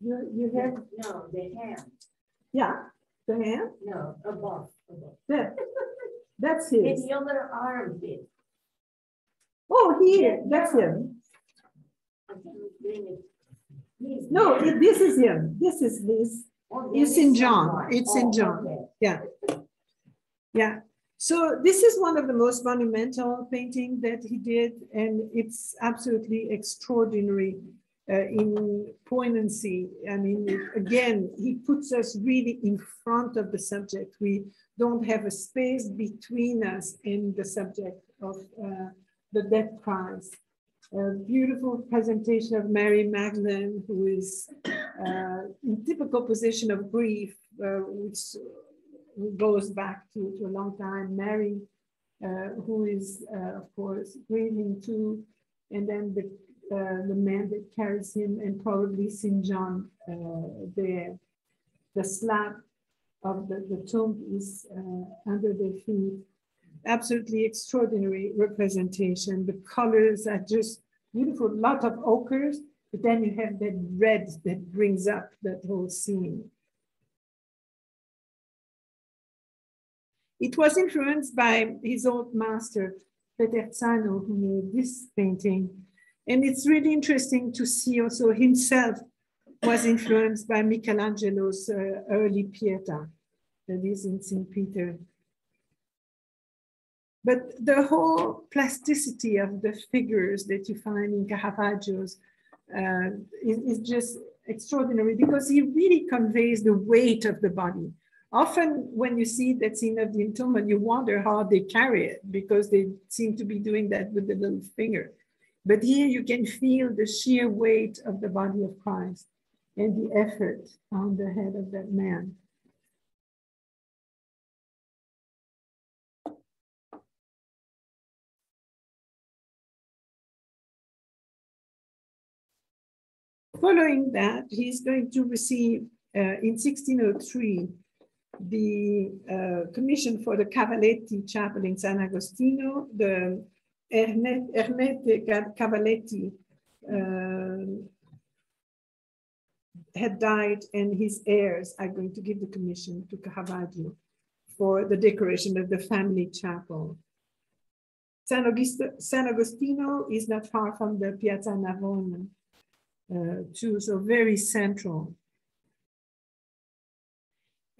You, you have? No, the hand. Yeah, the hand? No, above. That, that's his. It's the other armpit. Oh, here, that's him. No, it, this is him. This is his. Oh, it's in John. It's in oh, John. Yeah. Yeah. So this is one of the most monumental painting that he did, and it's absolutely extraordinary uh, in poignancy. I mean, again, he puts us really in front of the subject. We don't have a space between us and the subject of uh, the death prize. A beautiful presentation of Mary Magdalene, who is uh, in typical position of grief, uh, which goes back to, to, a long time. Mary, uh, who is, uh, of course, grieving too, and then the the man that carries him, and probably St. John there. The slab of the, the tomb is uh, under their feet. Absolutely extraordinary representation. The colors are just beautiful, a lot of ochres, but then you have that red that brings up that whole scene. It was influenced by his old master, Peterzano, who made this painting. And it's really interesting to see also himself was influenced by Michelangelo's uh, early Pieta that is in St. Peter. But the whole plasticity of the figures that you find in Caravaggio's uh, is, is just extraordinary because he really conveys the weight of the body. Often when you see that scene of the entombment, you wonder how they carry it because they seem to be doing that with the little finger. But here you can feel the sheer weight of the body of Christ and the effort on the head of that man. Following that, he's going to receive uh, in 1603 the uh, commission for the Cavalletti Chapel in San Agostino. The Ernest Cavalletti uh, had died and his heirs are going to give the commission to Caravaggio for the decoration of the family chapel. San, Augusto, San Agostino is not far from the Piazza Navona, uh, too, so very central.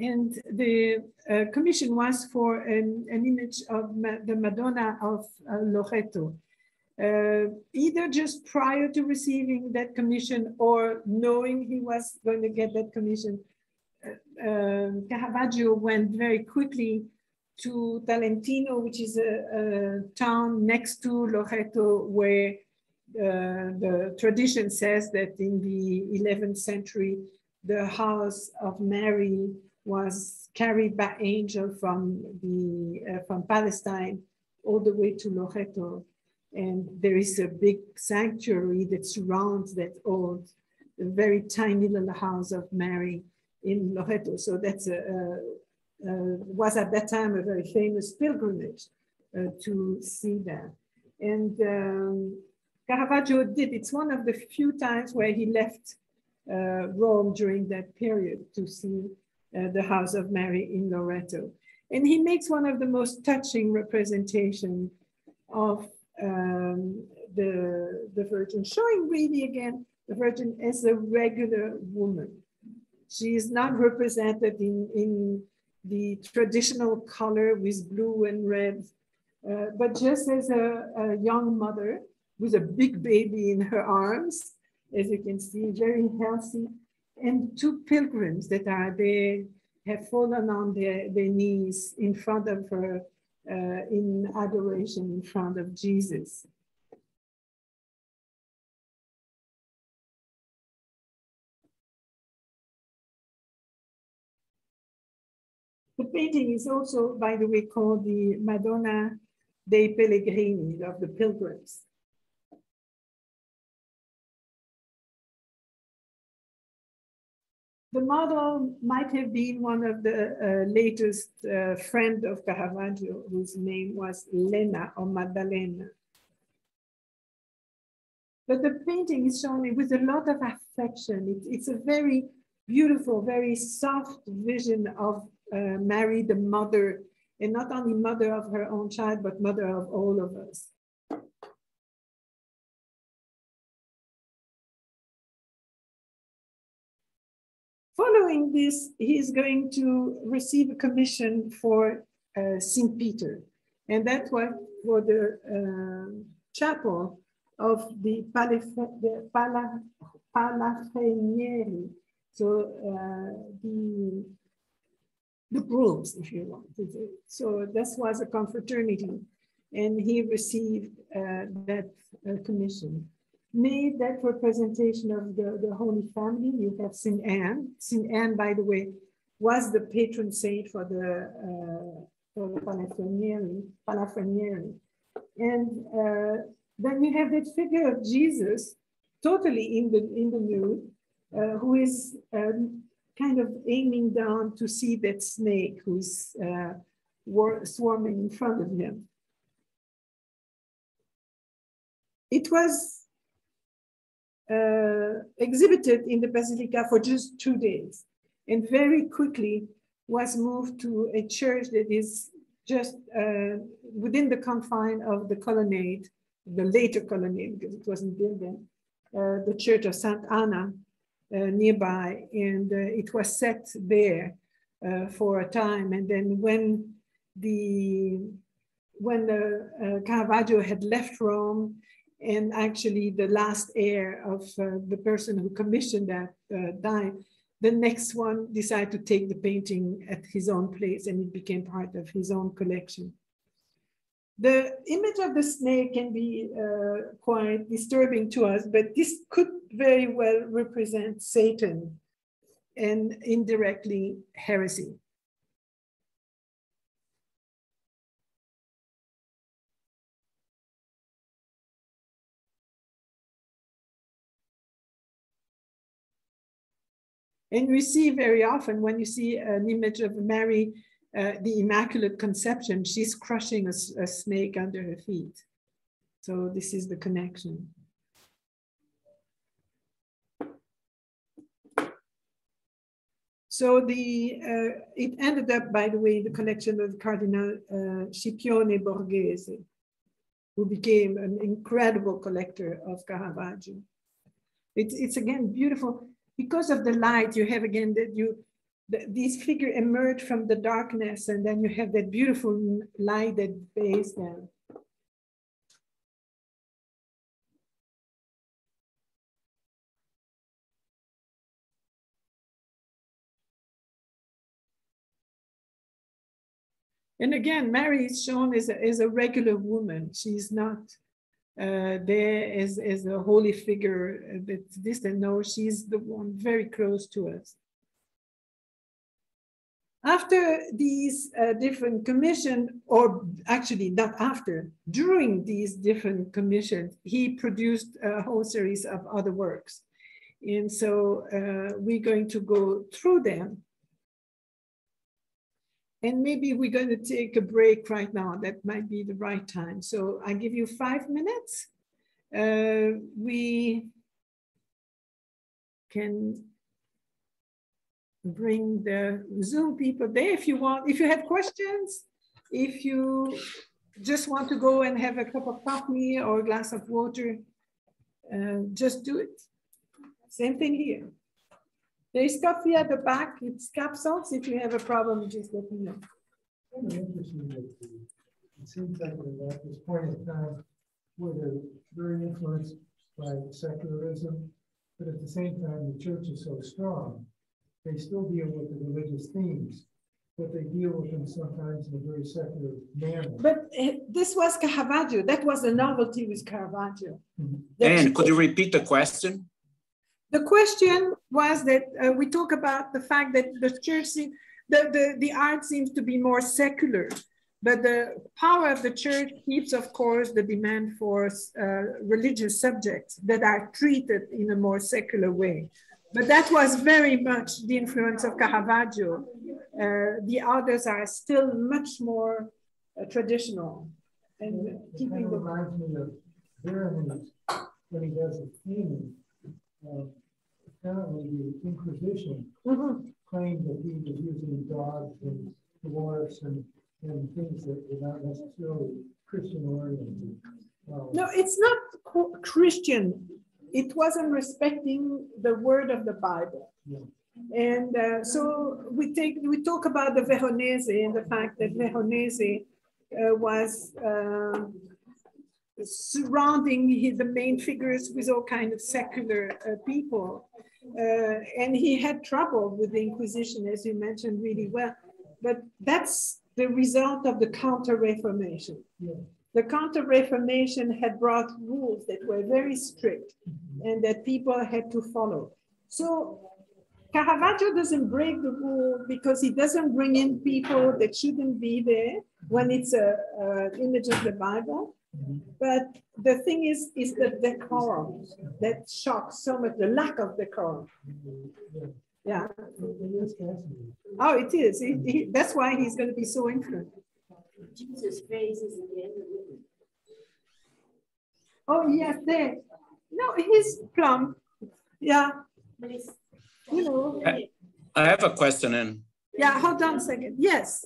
And the uh, commission was for an, an image of Ma the Madonna of uh, Loreto, uh, either just prior to receiving that commission or knowing he was going to get that commission. Uh, um, Caravaggio went very quickly to Tolentino, which is a, a town next to Loreto, where uh, the tradition says that in the 11th century, the house of Mary was carried by angel from the uh, from Palestine all the way to Loreto, and there is a big sanctuary that surrounds that old, very tiny little house of Mary in Loreto. So that's a, a, was at that time a very famous pilgrimage uh, to see that, and. Um, Caravaggio did. It's one of the few times where he left uh, Rome during that period to see uh, the House of Mary in Loreto. And he makes one of the most touching representations of um, the, the Virgin, showing really again the Virgin as a regular woman. She is not represented in, in the traditional color with blue and red, uh, but just as a, a young mother with a big baby in her arms, as you can see, very healthy, and two pilgrims that are there have fallen on their, their knees in front of her uh, in adoration in front of Jesus. The painting is also, by the way, called the Madonna dei Pellegrini, of the pilgrims. The model might have been one of the uh, latest uh, friend of Caravaggio, whose name was Lena or Maddalena. But the painting is shown with a lot of affection. It, it's a very beautiful, very soft vision of uh, Mary, the mother, and not only mother of her own child, but mother of all of us. This, he is going to receive a commission for uh, St. Peter. And that was for the uh, chapel of the, the Pala, Palafrenieri. So uh, the, the brooms, if you want. So this was a confraternity. And he received uh, that uh, commission made that representation of the, the Holy Family. You have St. Anne. St. Anne, by the way, was the patron saint for the, uh. And uh, then you have that figure of Jesus, totally in the, in the nude, uh, who is um, kind of aiming down to see that snake who's uh, swarming in front of him. It was uh, exhibited in the Basilica for just two days and very quickly was moved to a church that is just uh, within the confine of the colonnade, the later colonnade, because it wasn't built then, uh, the church of St. Anna uh, nearby. And uh, it was set there uh, for a time. And then when the when the, Caravaggio had left Rome, and actually the last heir of uh, the person who commissioned that uh, died, the next one decided to take the painting at his own place, and it became part of his own collection. The image of the snake can be uh, quite disturbing to us, but this could very well represent Satan and indirectly heresy. And we see very often when you see an image of Mary, uh, the Immaculate Conception, she's crushing a, a snake under her feet. So this is the connection. So the uh, it ended up, by the way, the collection of Cardinal uh, Scipione Borghese, who became an incredible collector of Caravaggio. It's, it's again beautiful because of the light, you have again that you, the, these figure emerge from the darkness and then you have that beautiful light that bathes them. And again, Mary is shown as a, as a regular woman. She's not uh, there as, as a holy figure that's distant. No, she's the one very close to us. After these uh, different commissions, or actually not after, during these different commissions, he produced a whole series of other works. And so uh, we're going to go through them. And maybe we're going to take a break right now. That might be the right time. So I give you five minutes. Uh, we can bring the Zoom people there if you want. If you have questions, if you just want to go and have a cup of coffee or a glass of water, uh, just do it. Same thing here. There's coffee at the back. It's capsules. If you have a problem, just let me know. It seems like at this point in time, where they're very influenced by secularism, but at the same time, the church is so strong, they still deal with the religious themes, but they deal with them sometimes in a very secular manner. But uh, this was Caravaggio. That was a novelty with Caravaggio. Mm -hmm. And could you repeat the question? The question was that uh, we talk about the fact that the church, the, the, the art seems to be more secular, but the power of the church keeps, of course, the demand for uh, religious subjects that are treated in a more secular way. But that was very much the influence of Caravaggio. Uh, the others are still much more uh, traditional. And it, keeping kind of reminds me of Veronese when he does a painting apparently the Inquisition mm-hmm. claimed that he was using dogs and dwarfs and, and things that were not necessarily Christian oriented. Um, no, it's not Christian. It wasn't respecting the word of the Bible. Yeah. And uh, so we take we talk about the Veronese and the fact that Veronese uh, was uh, surrounding the main figures with all kind of secular uh, people. Uh, and he had trouble with the Inquisition, as you mentioned really well. But that's the result of the Counter-Reformation. Yeah. The Counter-Reformation had brought rules that were very strict and that people had to follow. So Caravaggio doesn't break the rule because he doesn't bring in people that shouldn't be there when it's a, a image of the Bible. But the thing is, is the decorum that shocks so much, the lack of decorum. Yeah. Oh, it is. It, it, that's why he's going to be so influential. Jesus' face is at the end. Oh, yes, there. No, he's plump. Yeah. You know. I, I have a question. And yeah, hold on a second. Yes.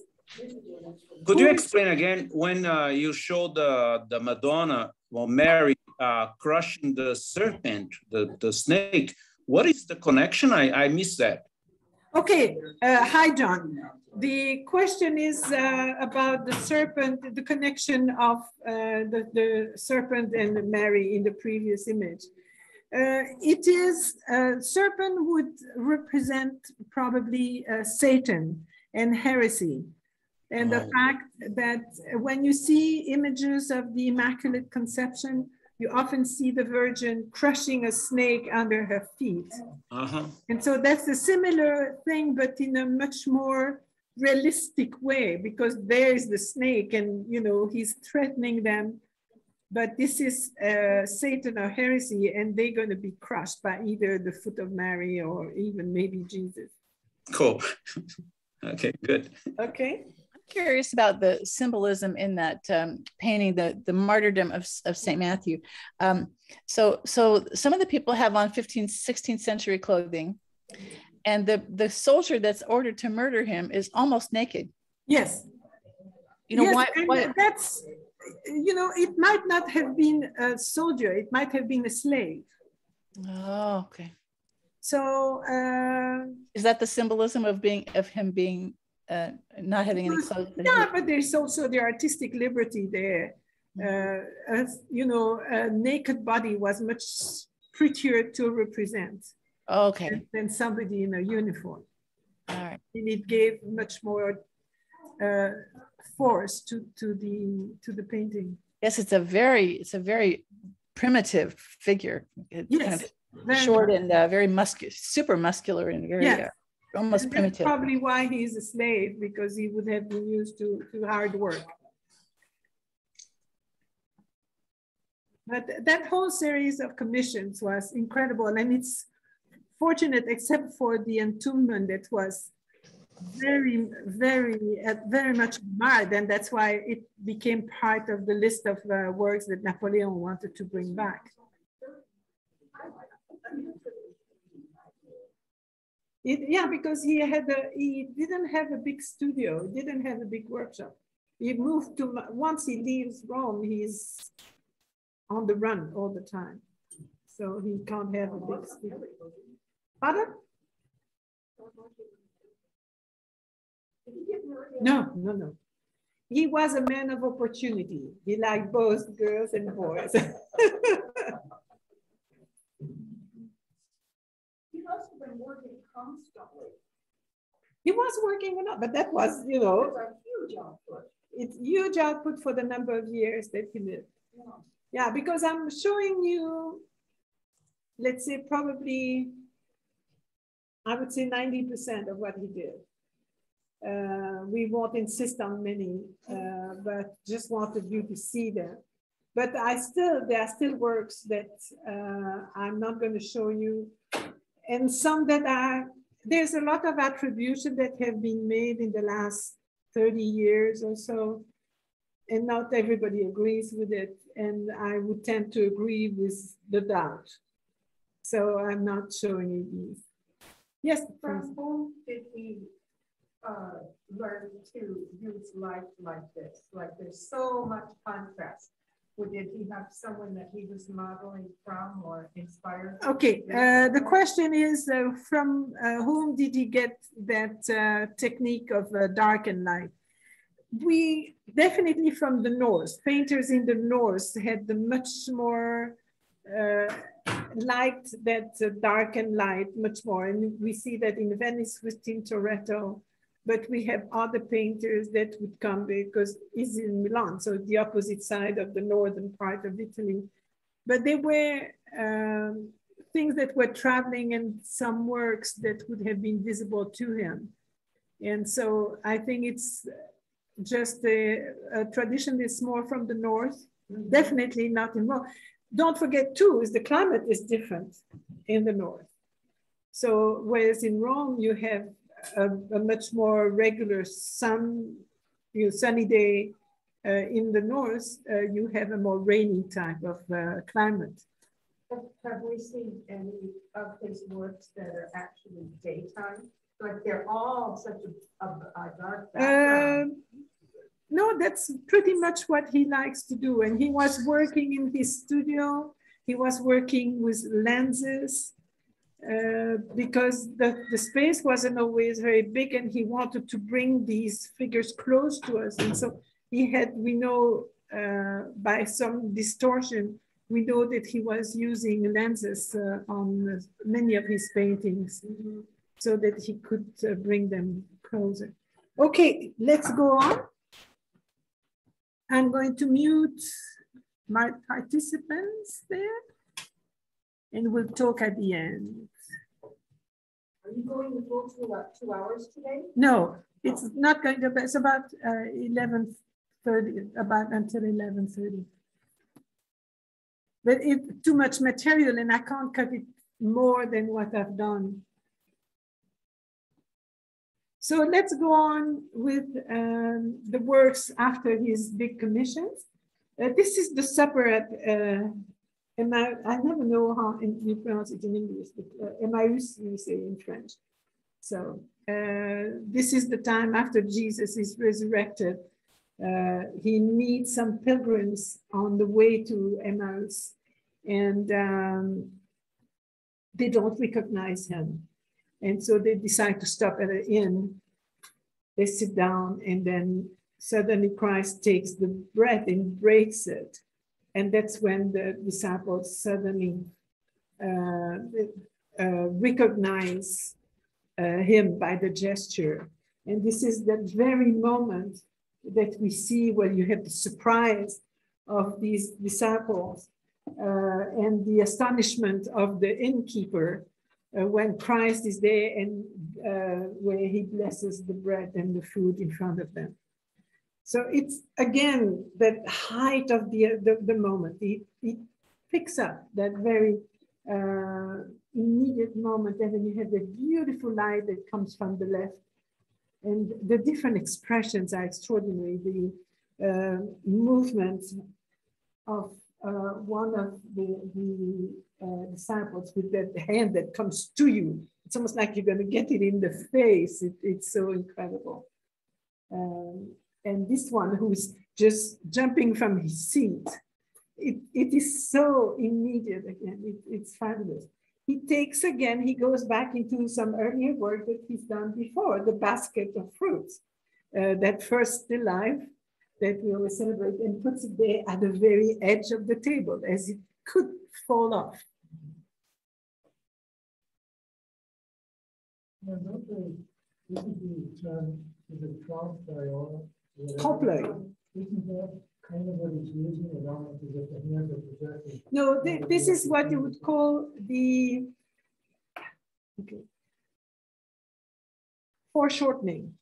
Could you explain again when uh, you showed the, the Madonna, well, Mary uh, crushing the serpent, the, the snake? What is the connection? I, I missed that. Okay, uh, hi, John. The question is uh, about the serpent, the connection of uh, the, the serpent and Mary in the previous image. Uh, it is, uh, serpent would represent probably uh, Satan and heresy. And the fact that when you see images of the Immaculate Conception, you often see the Virgin crushing a snake under her feet. Uh-huh. And so that's a similar thing, but in a much more realistic way, because there's the snake and, you know, he's threatening them. But this is uh, Satan or heresy, and they're going to be crushed by either the foot of Mary or even maybe Jesus. Cool. (laughs) okay, good. Okay. Curious about the symbolism in that um, painting, the the martyrdom of, of Saint Matthew. Um, so so some of the people have on 15th, 16th century clothing, and the the soldier that's ordered to murder him is almost naked. Yes. You know Yes, why? why That's, you know, it might not have been a soldier, it might have been a slave. oh, okay. So, uh, Is that the symbolism of being of him being uh, not having any clothes? yeah, but there's also the artistic liberty there. Uh, as you know, a naked body was much prettier to represent Oh, okay. than- than somebody in a uniform. All right. And it gave much more uh, force to, to the to the painting. Yes, it's a very it's a very primitive figure. It's kind Yes, of short and uh, very muscular, super muscular and very Yes. Almost And that's primitive. Probably why he's a slave because he would have been used to, to hard work. But that whole series of commissions was incredible, and it's fortunate, except for the entombment that was very, very, uh, very much admired, and that's why it became part of the list of uh, works that Napoleon wanted to bring back. It, yeah, because he had a, he didn't have a big studio, he didn't have a big workshop. He moved to, once he leaves Rome, he's on the run all the time. So he can't have a big studio. Pardon? No, no, no. He was a man of opportunity. He liked both girls and boys. (laughs) Been working constantly. He was working a lot, but that was, you know, was a huge output. it's huge output for the number of years that he lived. Yeah. Yeah, because I'm showing you, let's say probably, I would say 90% of what he did. Uh, we won't insist on many, uh, but just wanted you to see them. But I still, there are still works that uh, I'm not going to show you. And some that are, there's a lot of attribution that have been made in the last 30 years or so. And not everybody agrees with it. And I would tend to agree with the doubt. So I'm not showing you these. Yes. From whom did he uh, learn to use light like this? Like there's so much contrast. Or did he have someone that he was modeling from or inspired? from? Okay, uh, the question is uh, from uh, whom did he get that uh, technique of uh, dark and light? We definitely from the North. Painters in the North had the much more uh, liked that dark and light much more. And we see that in Venice with Tintoretto, but we have other painters that would come because he's in Milan, so the opposite side of the northern part of Italy. But they were um, things that were traveling and some works that would have been visible to him. And so I think it's just a, a tradition that's more from the north, definitely not in Rome. Don't forget too, is the climate is different in the north. So whereas in Rome you have a, a much more regular sun, you know, sunny day. Uh, in the north, uh, you have a more rainy type of uh, climate. Have have we seen any of his works that are actually daytime? Like they're all such a, a, a dark background. Um, no, that's pretty much what he likes to do. And he was working in his studio. He was working with lenses. Uh, because the, the space wasn't always very big and he wanted to bring these figures close to us. And so he had, we know uh, by some distortion, we know that he was using lenses uh, on many of his paintings mm -hmm. so that he could uh, bring them closer. Okay, let's go on. I'm going to mute my participants there and we'll talk at the end. You going go for about two hours today? No, it's not going to be, it's about uh, 11.30, about until 11.30. But it's too much material and I can't cut it more than what I've done. So let's go on with um, the works after his big commissions. Uh, this is the supper at uh, Emma, I never know how you pronounce it in English, but uh, Emmaus, we say in French. So uh, this is the time after Jesus is resurrected. Uh, he meets some pilgrims on the way to Emmaus, and um, they don't recognize him. And so they decide to stop at an inn. They sit down, and then suddenly Christ takes the bread and breaks it and that's when the disciples suddenly uh, uh, recognize uh, him by the gesture. And this is that very moment that we see where you have the surprise of these disciples uh, and the astonishment of the innkeeper uh, when Christ is there and uh, where he blesses the bread and the food in front of them. So it's again that height of the, the, the moment. It, it picks up that very uh, immediate moment, and then you have the beautiful light that comes from the left. And the different expressions are extraordinary. The uh, movements of uh, one of the, the uh, disciples with that hand that comes to you. It's almost like you're going to get it in the face. It, it's so incredible. Um, and this one who's just jumping from his seat. It, it is so immediate again, it, it's fabulous. He takes again, he goes back into some earlier work that he's done before, the basket of fruits, uh, that first still life that we always celebrate and puts it there at the very edge of the table as it could fall off. Yeah, not the, this is the term, is it trompe l'oeil? Coupler. No, th this is what you would call the okay. foreshortening.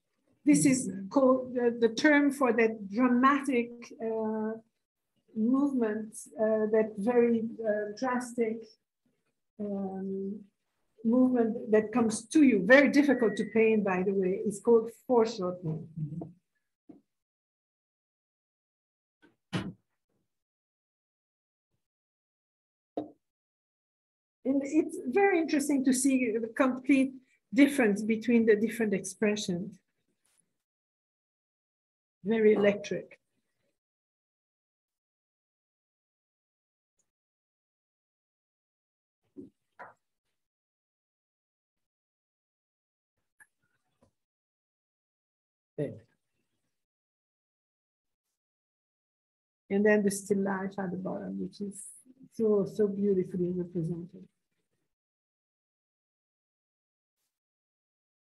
This is called the, the term for that dramatic uh, movement, uh, that very uh, drastic um, movement that comes to you, very difficult to paint, by the way, is called foreshortening. Mm -hmm. And it's very interesting to see the complete difference between the different expressions. Very electric. And then the still life at the bottom, which is so, so beautifully represented.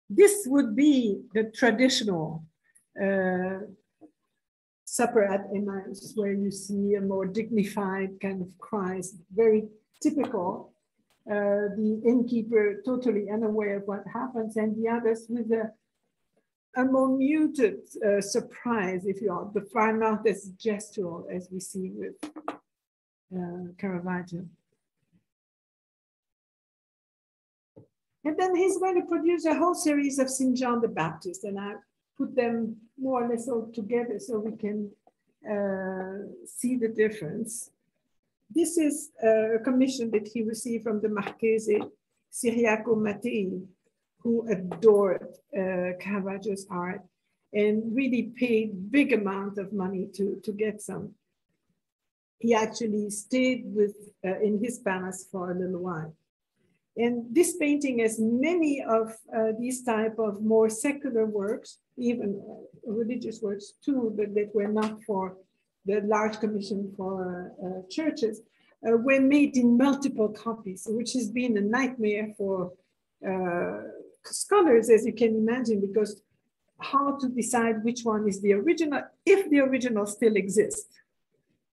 This would be the traditional uh, supper at Emmaus, where you see a more dignified kind of Christ, very typical. Uh, the innkeeper totally unaware of what happens, and the others with a, a more muted uh, surprise, if you will, the far not as gestural as we see with uh, Caravaggio. And then he's going to produce a whole series of St. John the Baptist, and I put them more or less all together so we can uh, see the difference. This is a commission that he received from the Marchese Ciriaco Mattei, who adored uh, Caravaggio's art and really paid big amount of money to, to get some. He actually stayed with uh, in his palace for a little while. And this painting as many of uh, these type of more secular works, even uh, religious works too, but that were not for the large commission for uh, churches, uh, were made in multiple copies, which has been a nightmare for uh, scholars, as you can imagine, because how to decide which one is the original, if the original still exists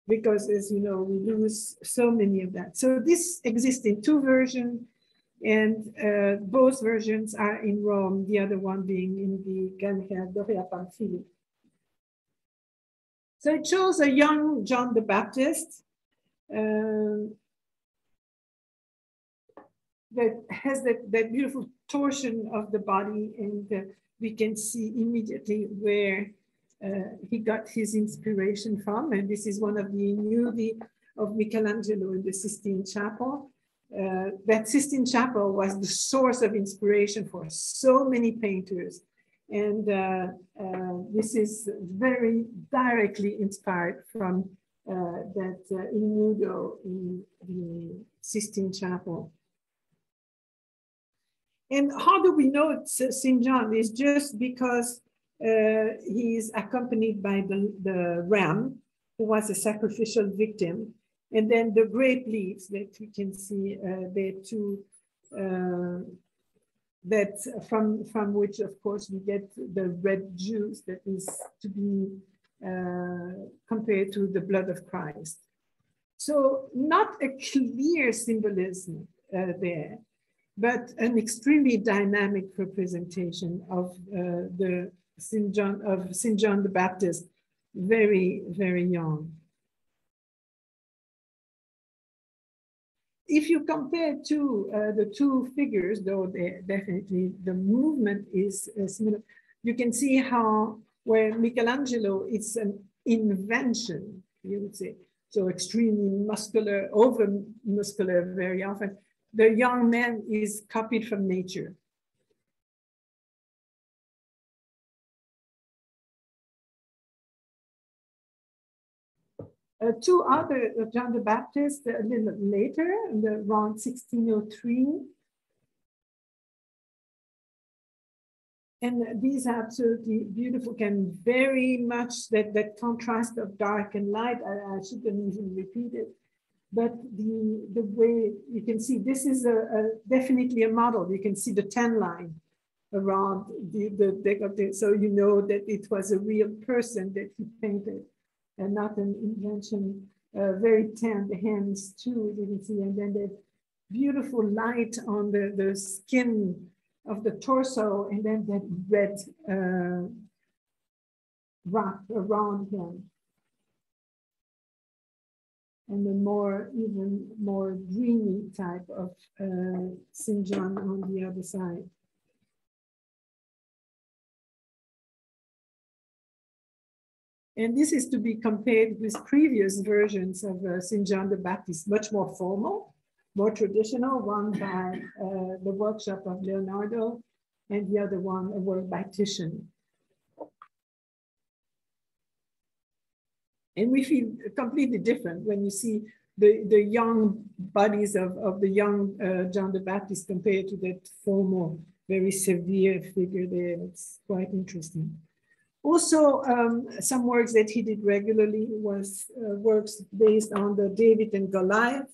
because as you know, we lose so many of that. So this exists in two versions and uh, both versions are in Rome, the other one being in the Galleria Doria Pamphili. So it shows a young John the Baptist uh, that has that, that beautiful torsion of the body and uh, we can see immediately where uh, he got his inspiration from. And this is one of the newly of Michelangelo in the Sistine Chapel uh, that Sistine Chapel was the source of inspiration for so many painters. And uh, uh, this is very directly inspired from uh, that uh, Nudo in the Sistine Chapel. And how do we know it's St. John? Is just because uh, he is accompanied by the, the ram, who was a sacrificial victim, and then the grape leaves that we can see uh, there too, uh, that from, from which of course we get the red juice that is to be uh, compared to the blood of Christ. So not a clear symbolism uh, there, but an extremely dynamic representation of uh, the St. John of St. John the Baptist, very, very young. If you compare to uh, the two figures, though definitely the movement is uh, similar, you can see how where Michelangelo is an invention, you would say, so extremely muscular, over muscular very often. The young man is copied from nature. Uh, two other, uh, John the Baptist, a little later, in the, around 1603. And these are absolutely beautiful, can very much, that, that contrast of dark and light, I, I shouldn't even repeat it. But the, the way you can see, this is a, a definitely a model. You can see the tan line around the, the, the, so you know that it was a real person that he painted and not an invention, uh, very tanned hands too, you can see, and then the beautiful light on the, the skin of the torso, and then that red uh, wrap around him. And the more, even more dreamy type of uh, St. John on the other side. And this is to be compared with previous versions of uh, St. John the Baptist, much more formal, more traditional, one by uh, the workshop of Leonardo, and the other one, a work by Titian. And we feel completely different when you see the, the young bodies of, of the young uh, John the Baptist compared to that formal, very severe figure there. It's quite interesting. Also, um, some works that he did regularly was uh, works based on the David and Goliath.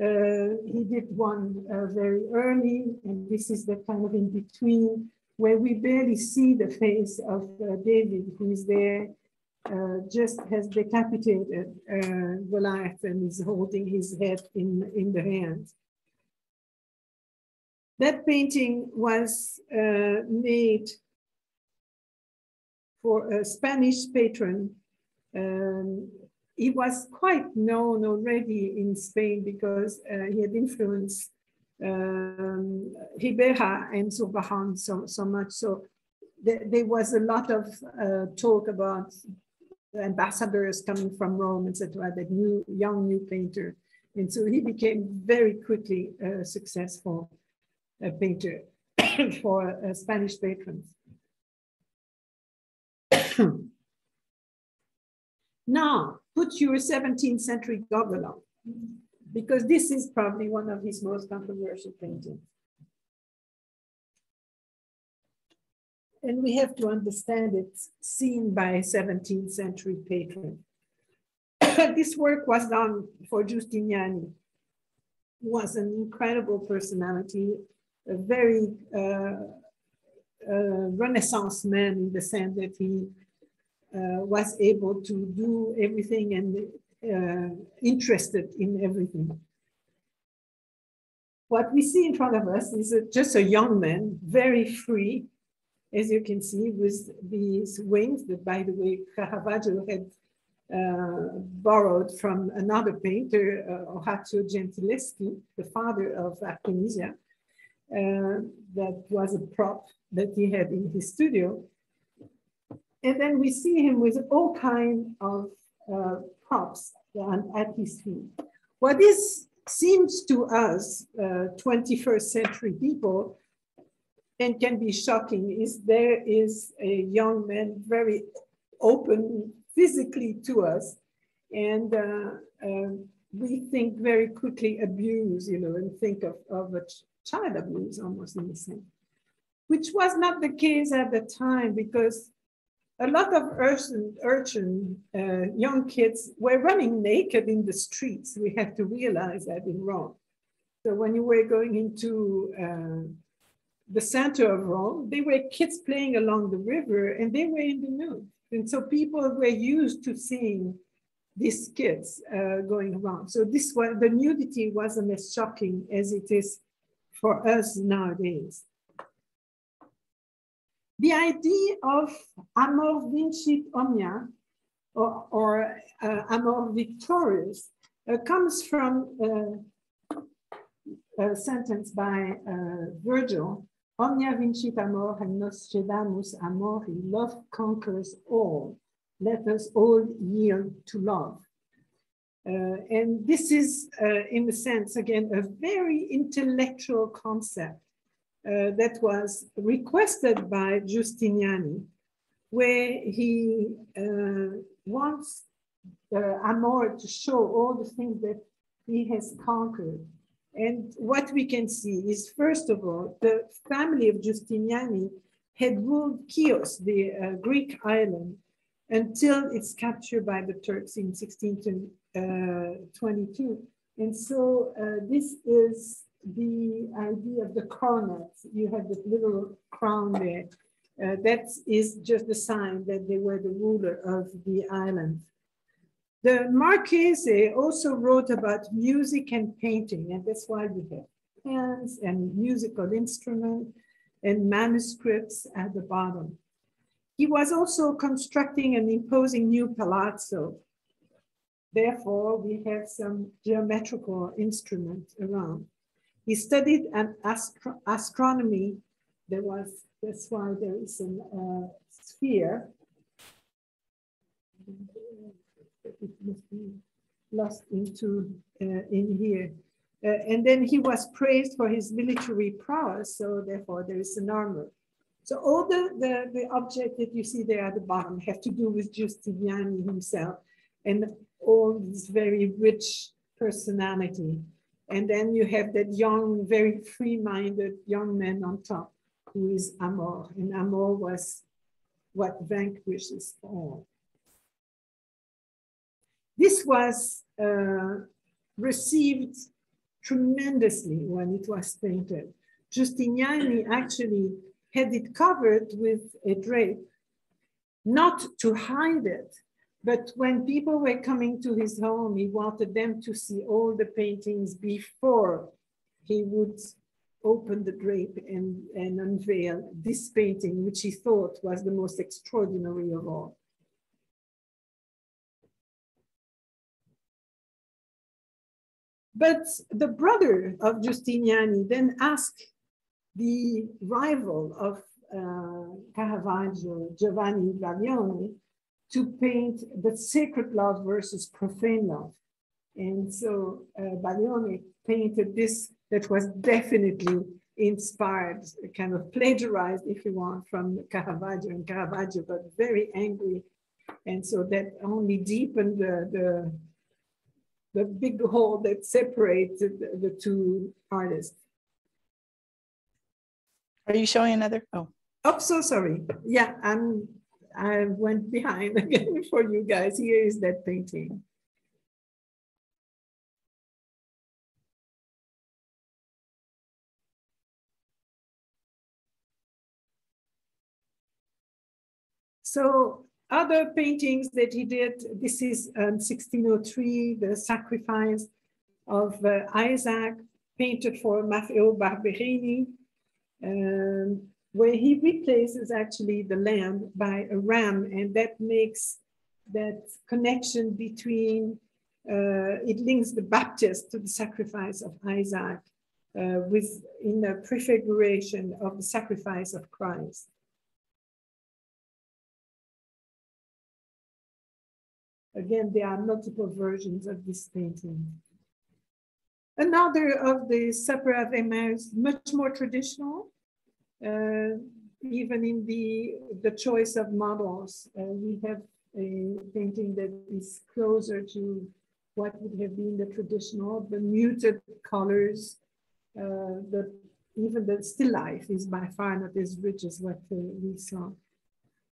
Uh, he did one uh, very early, and this is the kind of in between where we barely see the face of uh, David, who is there, uh, just has decapitated uh, Goliath and is holding his head in, in the hand. That painting was made for a Spanish patron. Um, he was quite known already in Spain because uh, he had influenced um, Ribera and Zurbarán so, so much. So th there was a lot of uh, talk about ambassadors coming from Rome, etc., that new, young new painter. And so he became very quickly a successful uh, painter (coughs) for uh, Spanish patrons. Now, put your 17th century goblet on. because this is probably one of his most controversial paintings. And we have to understand it seen by a 17th century patron. (coughs) this work was done for Giustiniani, who was an incredible personality, a very uh, uh, Renaissance man in the sense that he was able to do everything and uh, interested in everything. What we see in front of us is a, just a young man, very free, as you can see, with these wings that, by the way, Caravaggio had uh, borrowed from another painter, uh, Gentileschi, the father of Artemisia, uh, that was a prop that he had in his studio. And then we see him with all kinds of uh, props at his feet. What this seems to us, uh, 21st century people, and can be shocking, is there is a young man very open physically to us, and uh, uh, we think very quickly abuse, you know, and think of, of a child abuse almost in the same, which was not the case at the time because a lot of urchin, urchin uh, young kids were running naked in the streets. We have to realize that in Rome. So when you were going into uh, the center of Rome, they were kids playing along the river and they were in the nude. And so people were used to seeing these kids uh, going around. So this was, the nudity wasn't as shocking as it is for us nowadays. The idea of amor vincit omnia, or, or uh, amor victorious, uh, comes from uh, a sentence by uh, Virgil, omnia vincit amor and nos cedamus amori, love conquers all. Let us all yield to love. Uh, and this is, uh, in a sense, again, a very intellectual concept uh, that was requested by Giustiniani, where he uh, wants uh, Amor to show all the things that he has conquered. And what we can see is, first of all, the family of Giustiniani had ruled Chios, the uh, Greek island, until its capture by the Turks in 1622. Uh, and so uh, this is the idea of the coronet. You have this little crown there. Uh, that is just a sign that they were the ruler of the island. The Marchese also wrote about music and painting, and that's why we have pens and musical instruments and manuscripts at the bottom. He was also constructing an imposing new palazzo. Therefore, we have some geometrical instruments around. He studied an astro astronomy. There was, that's why there is a uh, sphere. It must be lost into uh, in here. Uh, and then he was praised for his military prowess, so therefore there is an armor. So all the, the, the object that you see there at the bottom have to do with Giustiniani himself and all this very rich personality. And then you have that young, very free-minded young man on top, who is Amor. And Amor was what vanquishes all. This was uh, received tremendously when it was painted. Giustiniani actually had it covered with a drape, not to hide it, but when people were coming to his home, he wanted them to see all the paintings before he would open the drape and, and unveil this painting, which he thought was the most extraordinary of all. But the brother of Giustiniani then asked the rival of uh, Caravaggio, Giovanni Baglione, to paint the sacred love versus profane love. And so uh, Baglione painted this that was definitely inspired, kind of plagiarized, if you want, from Caravaggio and Caravaggio, but very angry. And so that only deepened the, the, the big hole that separates the, the two artists. Are you showing another? Oh. Oh, so sorry. Yeah, I'm. I went behind (laughs) again for you guys. Here is that painting. So other paintings that he did, this is um, 1603, the sacrifice of uh, Isaac, painted for Maffeo Barberini, um, where he replaces actually the lamb by a ram, and that makes that connection between, uh, it links the Baptist to the sacrifice of Isaac uh, with in the prefiguration of the sacrifice of Christ. Again, there are multiple versions of this painting. Another of the Supper of Emmaus, much more traditional, even in the, the choice of models. Uh, we have a painting that is closer to what would have been the traditional, the muted colors, uh, the, even the still life is by far not as rich as what uh, we saw.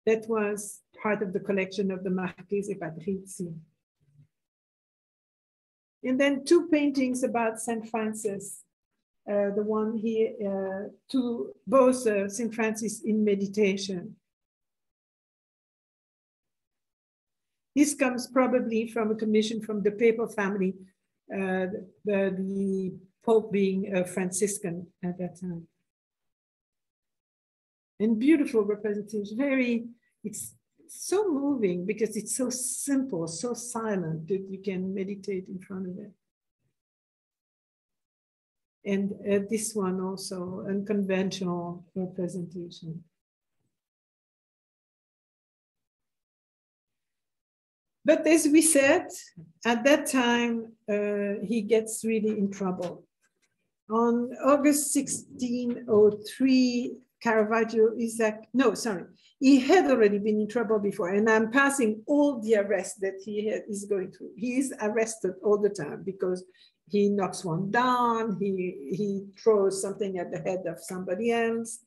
That was part of the collection of the Marchese Patrizi. And then two paintings about St. Francis. Uh, the one here, uh, two, both uh, St. Francis in meditation. This comes probably from a commission from the papal family, uh, the, the Pope being a Franciscan at that time and beautiful representation. Very, it's so moving because it's so simple, so silent that you can meditate in front of it. And uh, this one also, unconventional representation. But as we said, at that time, uh, he gets really in trouble. On August 1603, Caravaggio is like, no, sorry, he had already been in trouble before. And I'm passing all the arrests that he is going through. He is arrested all the time because he knocks one down, he, he throws something at the head of somebody else,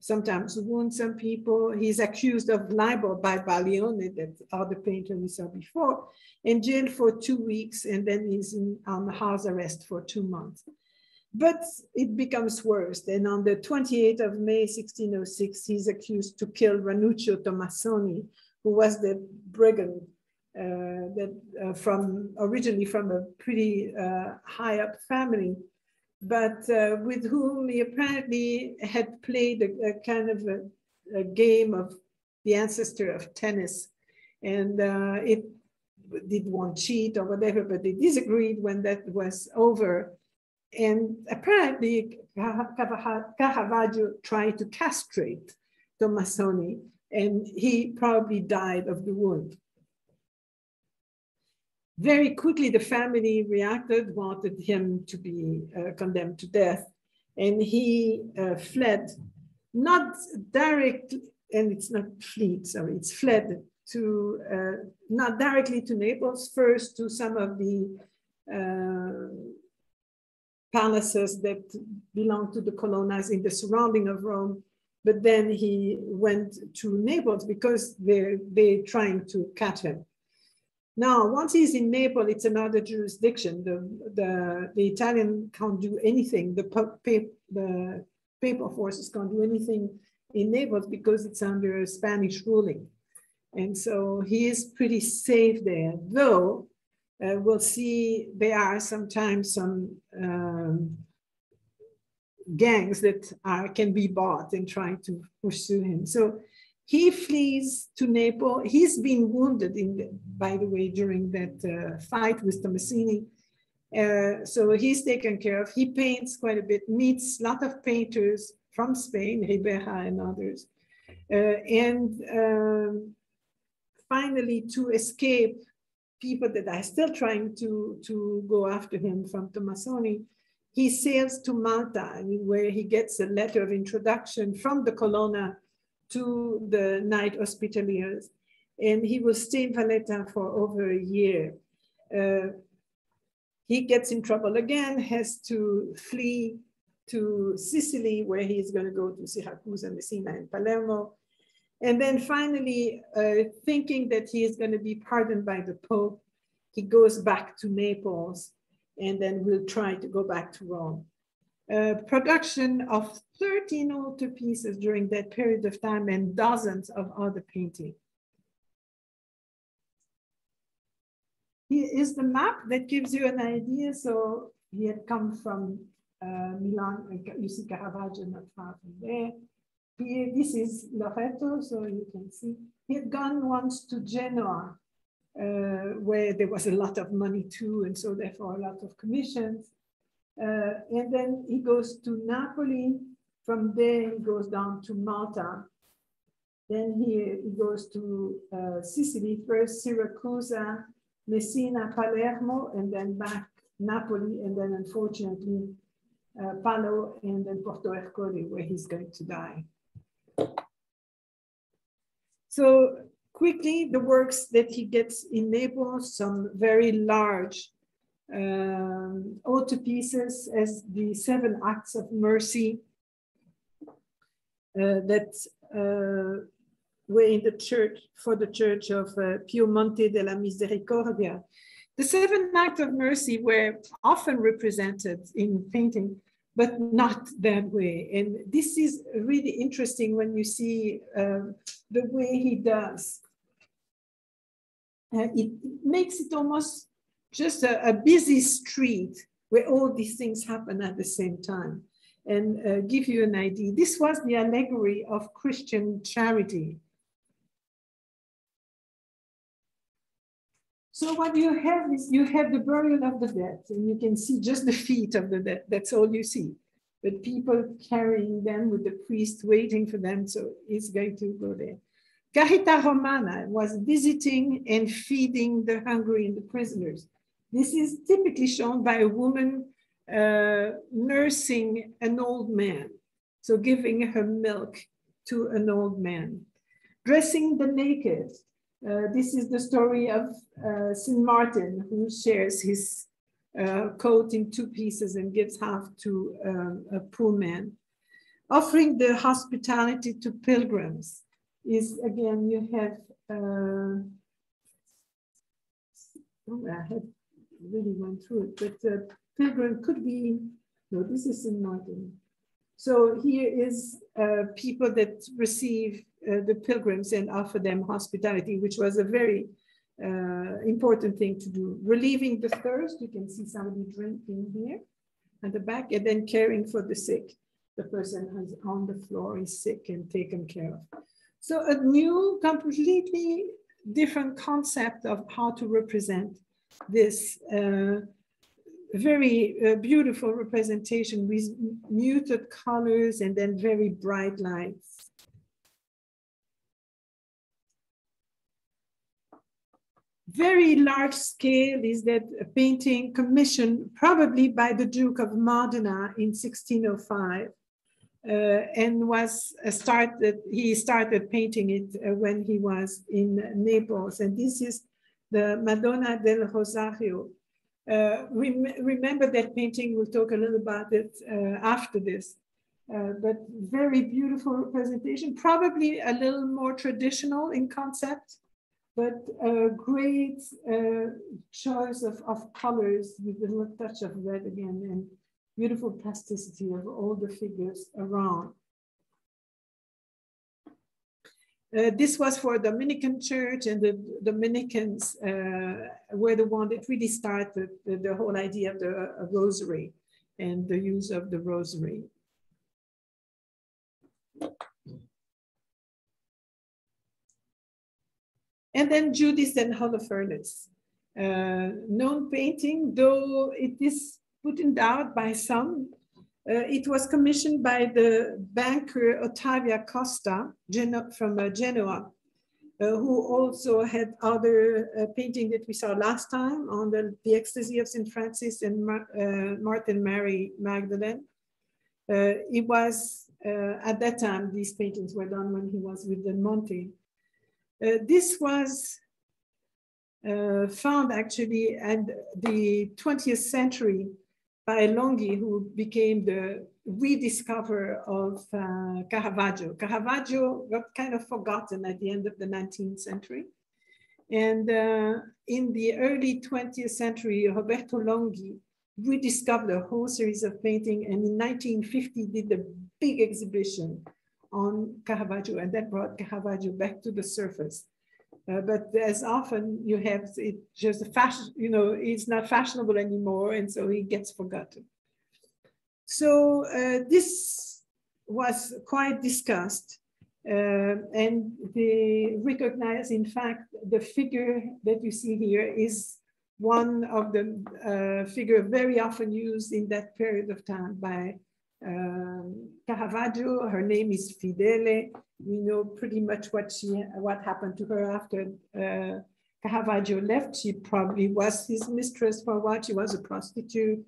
sometimes wounds some people. He's accused of libel by Baglione, that other painter we saw before, in jail for two weeks, and then he's in, on house arrest for two months. But it becomes worse. And on the 28th of May, 1606, he's accused to kill Ranuccio Tomassoni, who was the brigand that uh, from originally from a pretty uh, high up family, but uh, with whom he apparently had played a, a kind of a, a, game of the ancestor of tennis. And uh, it did one cheat or whatever, but they disagreed when that was over and apparently, Caravaggio tried to castrate Tomassoni, and he probably died of the wound. Very quickly, the family reacted, wanted him to be uh, condemned to death, and he uh, fled, not directly, and it's not fleet, sorry, it's fled to, uh, not directly to Naples, first to some of the uh, palaces that belonged to the colonized in the surrounding of Rome. But then he went to Naples because they're, they're trying to catch him. Now, once he's in Naples, it's another jurisdiction. The, the, the Italian can't do anything. The, the papal forces can't do anything in Naples because it's under Spanish ruling. And so he is pretty safe there, though uh, we'll see there are sometimes some um, gangs that are, can be bought and trying to pursue him. So he flees to Naples. He's been wounded, in the, by the way, during that uh, fight with Tomassoni. Uh, so he's taken care of. He paints quite a bit, meets a lot of painters from Spain, Ribera and others. Uh, and um, finally, to escape people that are still trying to, to go after him from Tomassoni, he sails to Malta, where he gets a letter of introduction from the Colonna to the Knight Hospitallers. And he will stay in Valletta for over a year. Uh, he gets in trouble again, has to flee to Sicily, where he's going to go to Syracuse and Messina and Palermo. And then finally, uh, thinking that he is going to be pardoned by the Pope, he goes back to Naples and then will try to go back to Rome. Uh, production of 13 altarpieces during that period of time and dozens of other paintings. Here is the map that gives you an idea. So he had come from uh, Milan, you see Caravaggio not far from there. Here, this is Loreto, so you can see. He had gone once to Genoa, uh, where there was a lot of money too, and so therefore a lot of commissions. Uh, and then he goes to Napoli. From there, he goes down to Malta. Then he, he goes to uh, Sicily, first Syracuse, Messina, Palermo, and then back Napoli, and then unfortunately uh, Palo, and then Porto Ercole, where he's going to die. So quickly, the works that he gets in Naples, some very large um, altarpieces as the seven acts of mercy uh, that uh, were in the church for the church of uh, Pio Monte della Misericordia. The seven acts of mercy were often represented in painting, but not that way. And this is really interesting when you see uh, the way he does. Uh, it makes it almost just a, a, busy street where all these things happen at the same time. And uh, give you an idea, this was the allegory of Christian charity. So what you have is you have the burial of the dead, and you can see just the feet of the dead. That's all you see. But people carrying them with the priest waiting for them, so he's going to go there. Carita Romana was visiting and feeding the hungry and the prisoners. This is typically shown by a woman uh, nursing an old man, so giving her milk to an old man. Dressing the naked, uh, this is the story of uh, St. Martin, who shares his uh, coat in two pieces and gives half to um, a poor man. Offering the hospitality to pilgrims is, again, you have, uh, oh, I had really went through it, but pilgrim could be, no, this is St. Martin. So here is uh, people that receive uh, the pilgrims and offer them hospitality, which was a very uh, important thing to do. Relieving the thirst, you can see somebody drinking here at the back, and then caring for the sick. The person who's on the floor is sick and taken care of. So a new, completely different concept of how to represent this uh, very uh, beautiful representation with muted colors and then very bright lights. very large scale is that painting commissioned probably by the Duke of Modena in 1605 uh, and was uh, started, he started painting it uh, when he was in Naples. And this is the Madonna del Rosario. Uh, rem remember that painting, we'll talk a little about it uh, after this. Uh, but very beautiful representation, probably a little more traditional in concept but a great uh, choice of, of colors with a little touch of red again and beautiful plasticity of all the figures around. Uh, this was for Dominican church and the Dominicans uh, were the one that really started the, the whole idea of the uh, rosary and the use of the rosary. And then Judith and Holofernes. Uh, known painting, though it is put in doubt by some. Uh, it was commissioned by the banker Ottavio Costa Geno from uh, Genoa, uh, who also had other uh, painting that we saw last time on the, the Ecstasy of St. Francis and Mar uh, Martin Mary Magdalene. it was, at that time, these paintings were done when he was with the Monte. Uh, this was uh, found actually at the 20th century by Longhi, who became the rediscoverer of uh, Caravaggio. Caravaggio got kind of forgotten at the end of the 19th century. And uh, in the early 20th century, Roberto Longhi rediscovered a whole series of painting and in 1950 did a big exhibition on Caravaggio and that brought Caravaggio back to the surface. Uh, but as often you have it just a fashion, you know, it's not fashionable anymore, and so he gets forgotten. So uh, this was quite discussed, uh, and they recognize, in fact, the figure that you see here is one of the uh, figure very often used in that period of time by um, Caravaggio. Her name is Fillide. We know pretty much what she what happened to her after uh, Caravaggio left. She probably was his mistress for a while. She was a prostitute,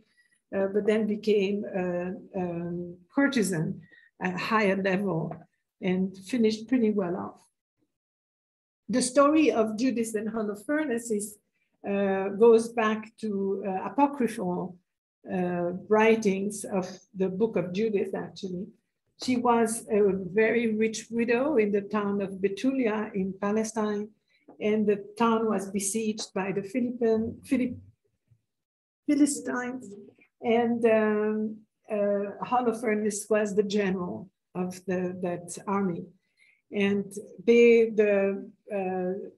uh, but then became a, a courtesan at a higher level and finished pretty well off. The story of Judith and Holofernes is, uh, goes back to uh, apocryphal uh, writings of the book of Judith, actually. She was a very rich widow in the town of Betulia in Palestine, and the town was besieged by the Philippine, Philipp, Philistines, and um, uh, Holofernes was the general of the, that army. And they, the uh,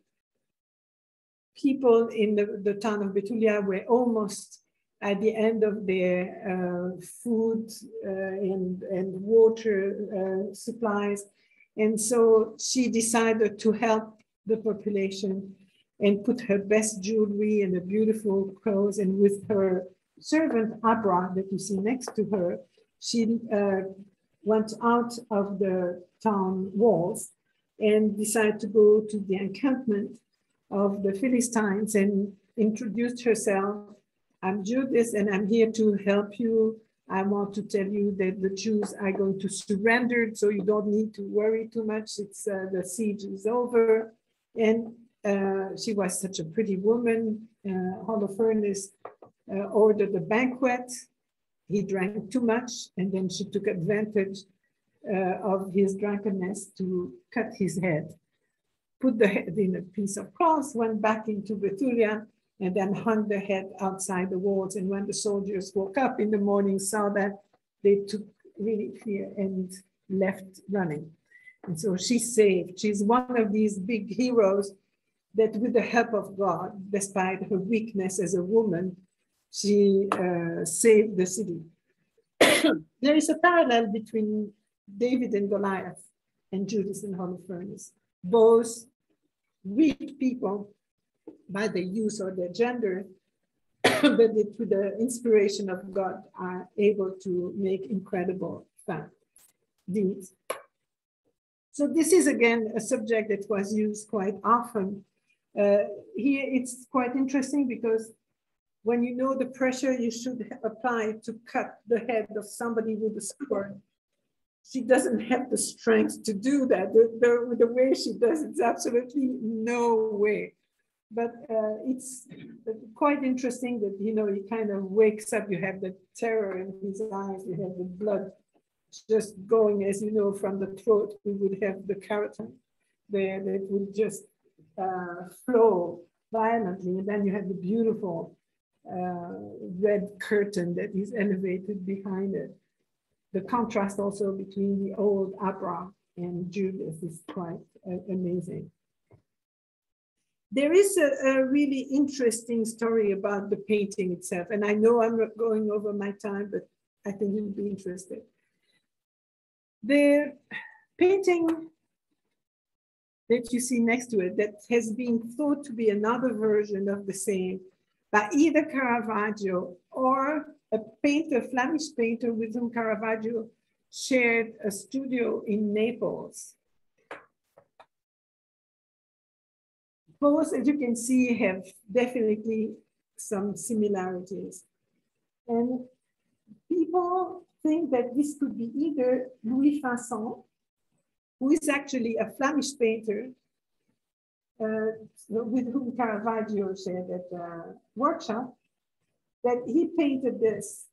people in the, the town of Betulia were almost at the end of their uh, food uh, and, and water uh, supplies. And so she decided to help the population and put her best jewelry and a beautiful clothes and with her servant Abra that you see next to her, she uh, went out of the town walls and decided to go to the encampment of the Philistines and introduced herself I'm Judith and I'm here to help you. I want to tell you that the Jews are going to surrender, so you don't need to worry too much. It's uh, the siege is over. And uh, she was such a pretty woman. Uh, Holofernes uh, ordered a banquet. He drank too much, and then she took advantage uh, of his drunkenness to cut his head, put the head in a piece of cloth, went back into Betulia, and then hung their head outside the walls. And when the soldiers woke up in the morning, saw that, they took really fear and left running. And so she's saved. She's one of these big heroes that, with the help of God, despite her weakness as a woman, she uh, saved the city. (coughs) there is a parallel between David and Goliath and Judas and Holofernes. Both weak people by the use or the gender, (coughs) but it, through the inspiration of God are able to make incredible deeds. So this is again a subject that was used quite often. Uh, here it's quite interesting because when you know the pressure you should apply to cut the head of somebody with a sword, she doesn't have the strength to do that. The, the, the way she does, it's absolutely no way but uh, it's quite interesting that you know he kind of wakes up you have the terror in his eyes you have the blood just going as you know from the throat. We would have the carotid there that would just uh, flow violently. And then you have the beautiful uh, red curtain that is elevated behind it. The contrast also between the old Abra and Judith is quite uh, amazing there is a, a, really interesting story about the painting itself. And I know I'm going over my time, but I think you'd be interested. The painting that you see next to it that has been thought to be another version of the same by either Caravaggio or a painter, Flemish painter with whom Caravaggio shared a studio in Naples. Both, as you can see, have definitely some similarities. And people think that this could be either Louis Finson, who is actually a Flemish painter, uh, with whom Caravaggio shared at the workshop, that he painted this,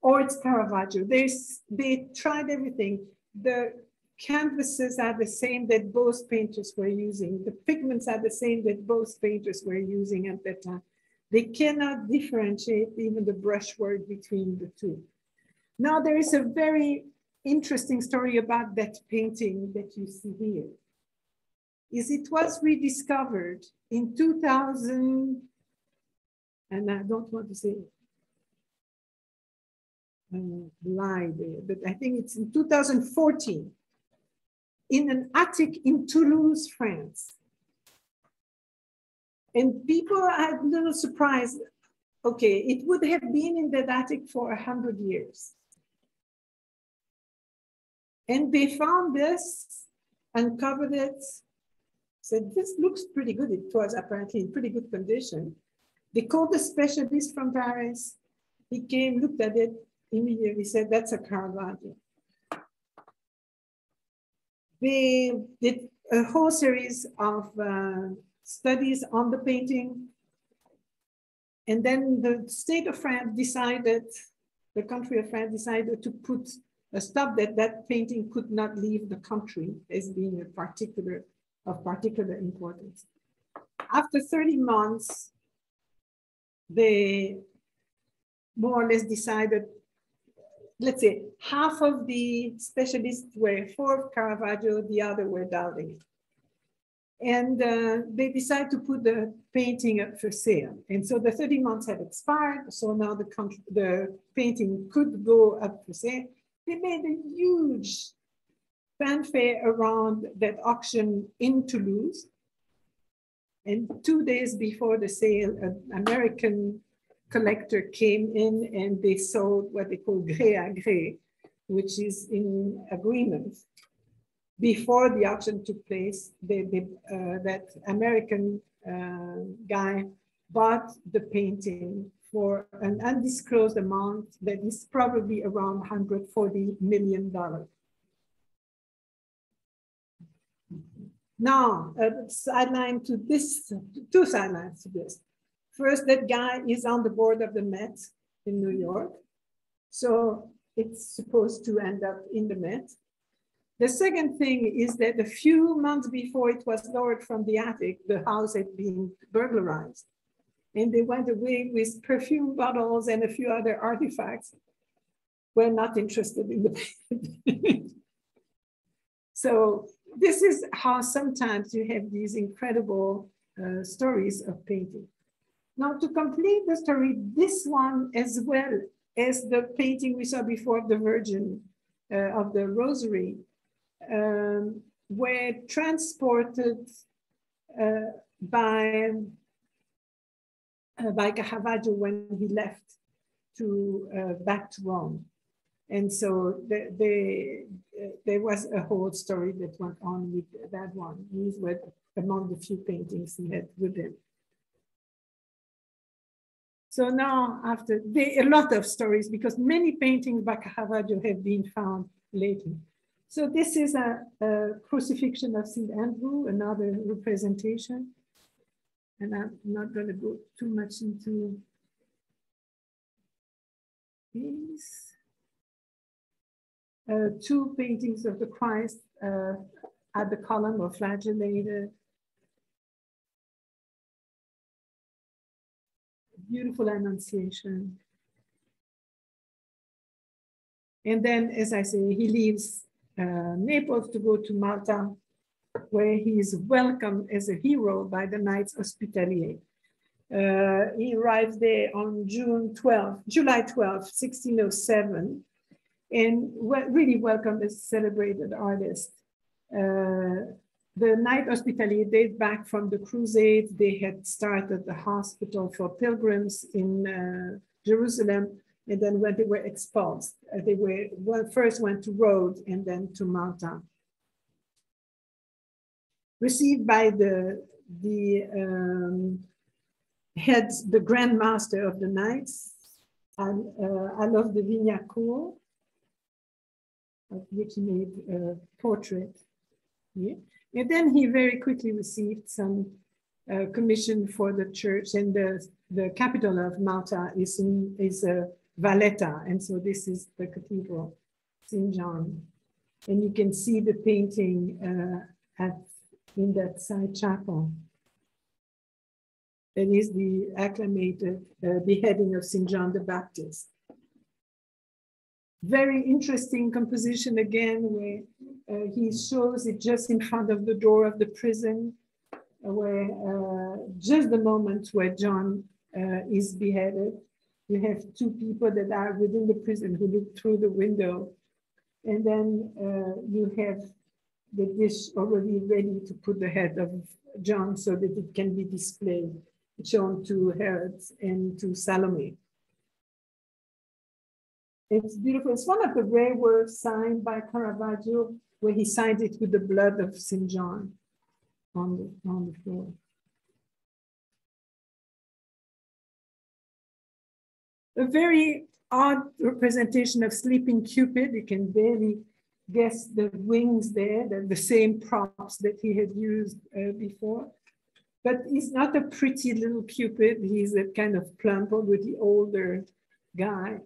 or it's Caravaggio. They, they tried everything. The canvases are the same that both painters were using. The pigments are the same that both painters were using at that time. They cannot differentiate even the brushwork between the two. Now there is a very interesting story about that painting that you see here. Is it was rediscovered in 2000, and I don't want to say uh, lie there, but I think it's in 2014 in an attic in Toulouse, France. And people are a little surprised. Okay, it would have been in that attic for a hundred years. And they found this, uncovered it, said, this looks pretty good. It was apparently in pretty good condition. They called a specialist from Paris. He came, looked at it, immediately said, that's a Caravaggio. They did a whole series of uh, studies on the painting. And then the state of France decided, the country of France decided to put a stop that that painting could not leave the country as being a particular, of particular importance. After 30 months, they more or less decided let's say half of the specialists were for Caravaggio, the other were it. And uh, they decided to put the painting up for sale. And so the 30 months had expired. So now the, the painting could go up for sale. They made a huge fanfare around that auction in Toulouse. And two days before the sale, an American collector came in and they sold what they call gré à gré, which is in agreement. Before the auction took place, they, they, uh, that American uh, guy bought the painting for an undisclosed amount that is probably around 140 million dollars. Now, a sideline to this, two sidelines to this. First, that guy is on the board of the Met in New York. So it's supposed to end up in the Met. The second thing is that a few months before it was lowered from the attic, the house had been burglarized. And they went away with perfume bottles and a few other artifacts. We're not interested in the painting. (laughs) So this is how sometimes you have these incredible uh, stories of painting. Now to complete the story, this one as well as the painting we saw before of the Virgin uh, of the Rosary um, were transported uh, by, uh, by Caravaggio when he left to uh, back to Rome. And so the, the, uh, there was a whole story that went on with that one. These were among the few paintings he had with him. So now after a lot of stories because many paintings by Caravaggio have been found lately. So this is a, a crucifixion of St. Andrew, another representation. And I'm not going to go too much into these. Uh, two paintings of the Christ uh, at the column or flagellated beautiful Annunciation. And then, as I say, he leaves uh, Naples to go to Malta, where he is welcomed as a hero by the Knights Hospitalier. Uh, he arrives there on June 12, July 12, 1607, and really welcomed as a celebrated artist. Uh, the Knight Hospitalier date back from the Crusade. They had started the hospital for pilgrims in uh, Jerusalem. And then when they were expelled, uh, they were well, first went to Rhodes and then to Malta. Received by the, the um, head, the Grand Master of the Knights, and, uh, Adolphe de Vignacourt, which he made a portrait here. And then he very quickly received some uh, commission for the church and the, the capital of Malta is, in, is uh, Valletta. And so this is the cathedral, St. John. And you can see the painting uh, at, in that side chapel. That is the acclamated uh, beheading of St. John the Baptist. Very interesting composition again, where uh, he shows it just in front of the door of the prison, where uh, just the moment where John uh, is beheaded, you have two people that are within the prison who look through the window. And then uh, you have the dish already ready to put the head of John so that it can be displayed, shown to Herod and to Salome. It's beautiful. It's one of the rare works signed by Caravaggio, where he signed it with the blood of St. John on the, on the floor. A very odd representation of sleeping Cupid. You can barely guess the wings there, the, the same props that he had used uh, before. But he's not a pretty little Cupid. He's a kind of plump, already older guy.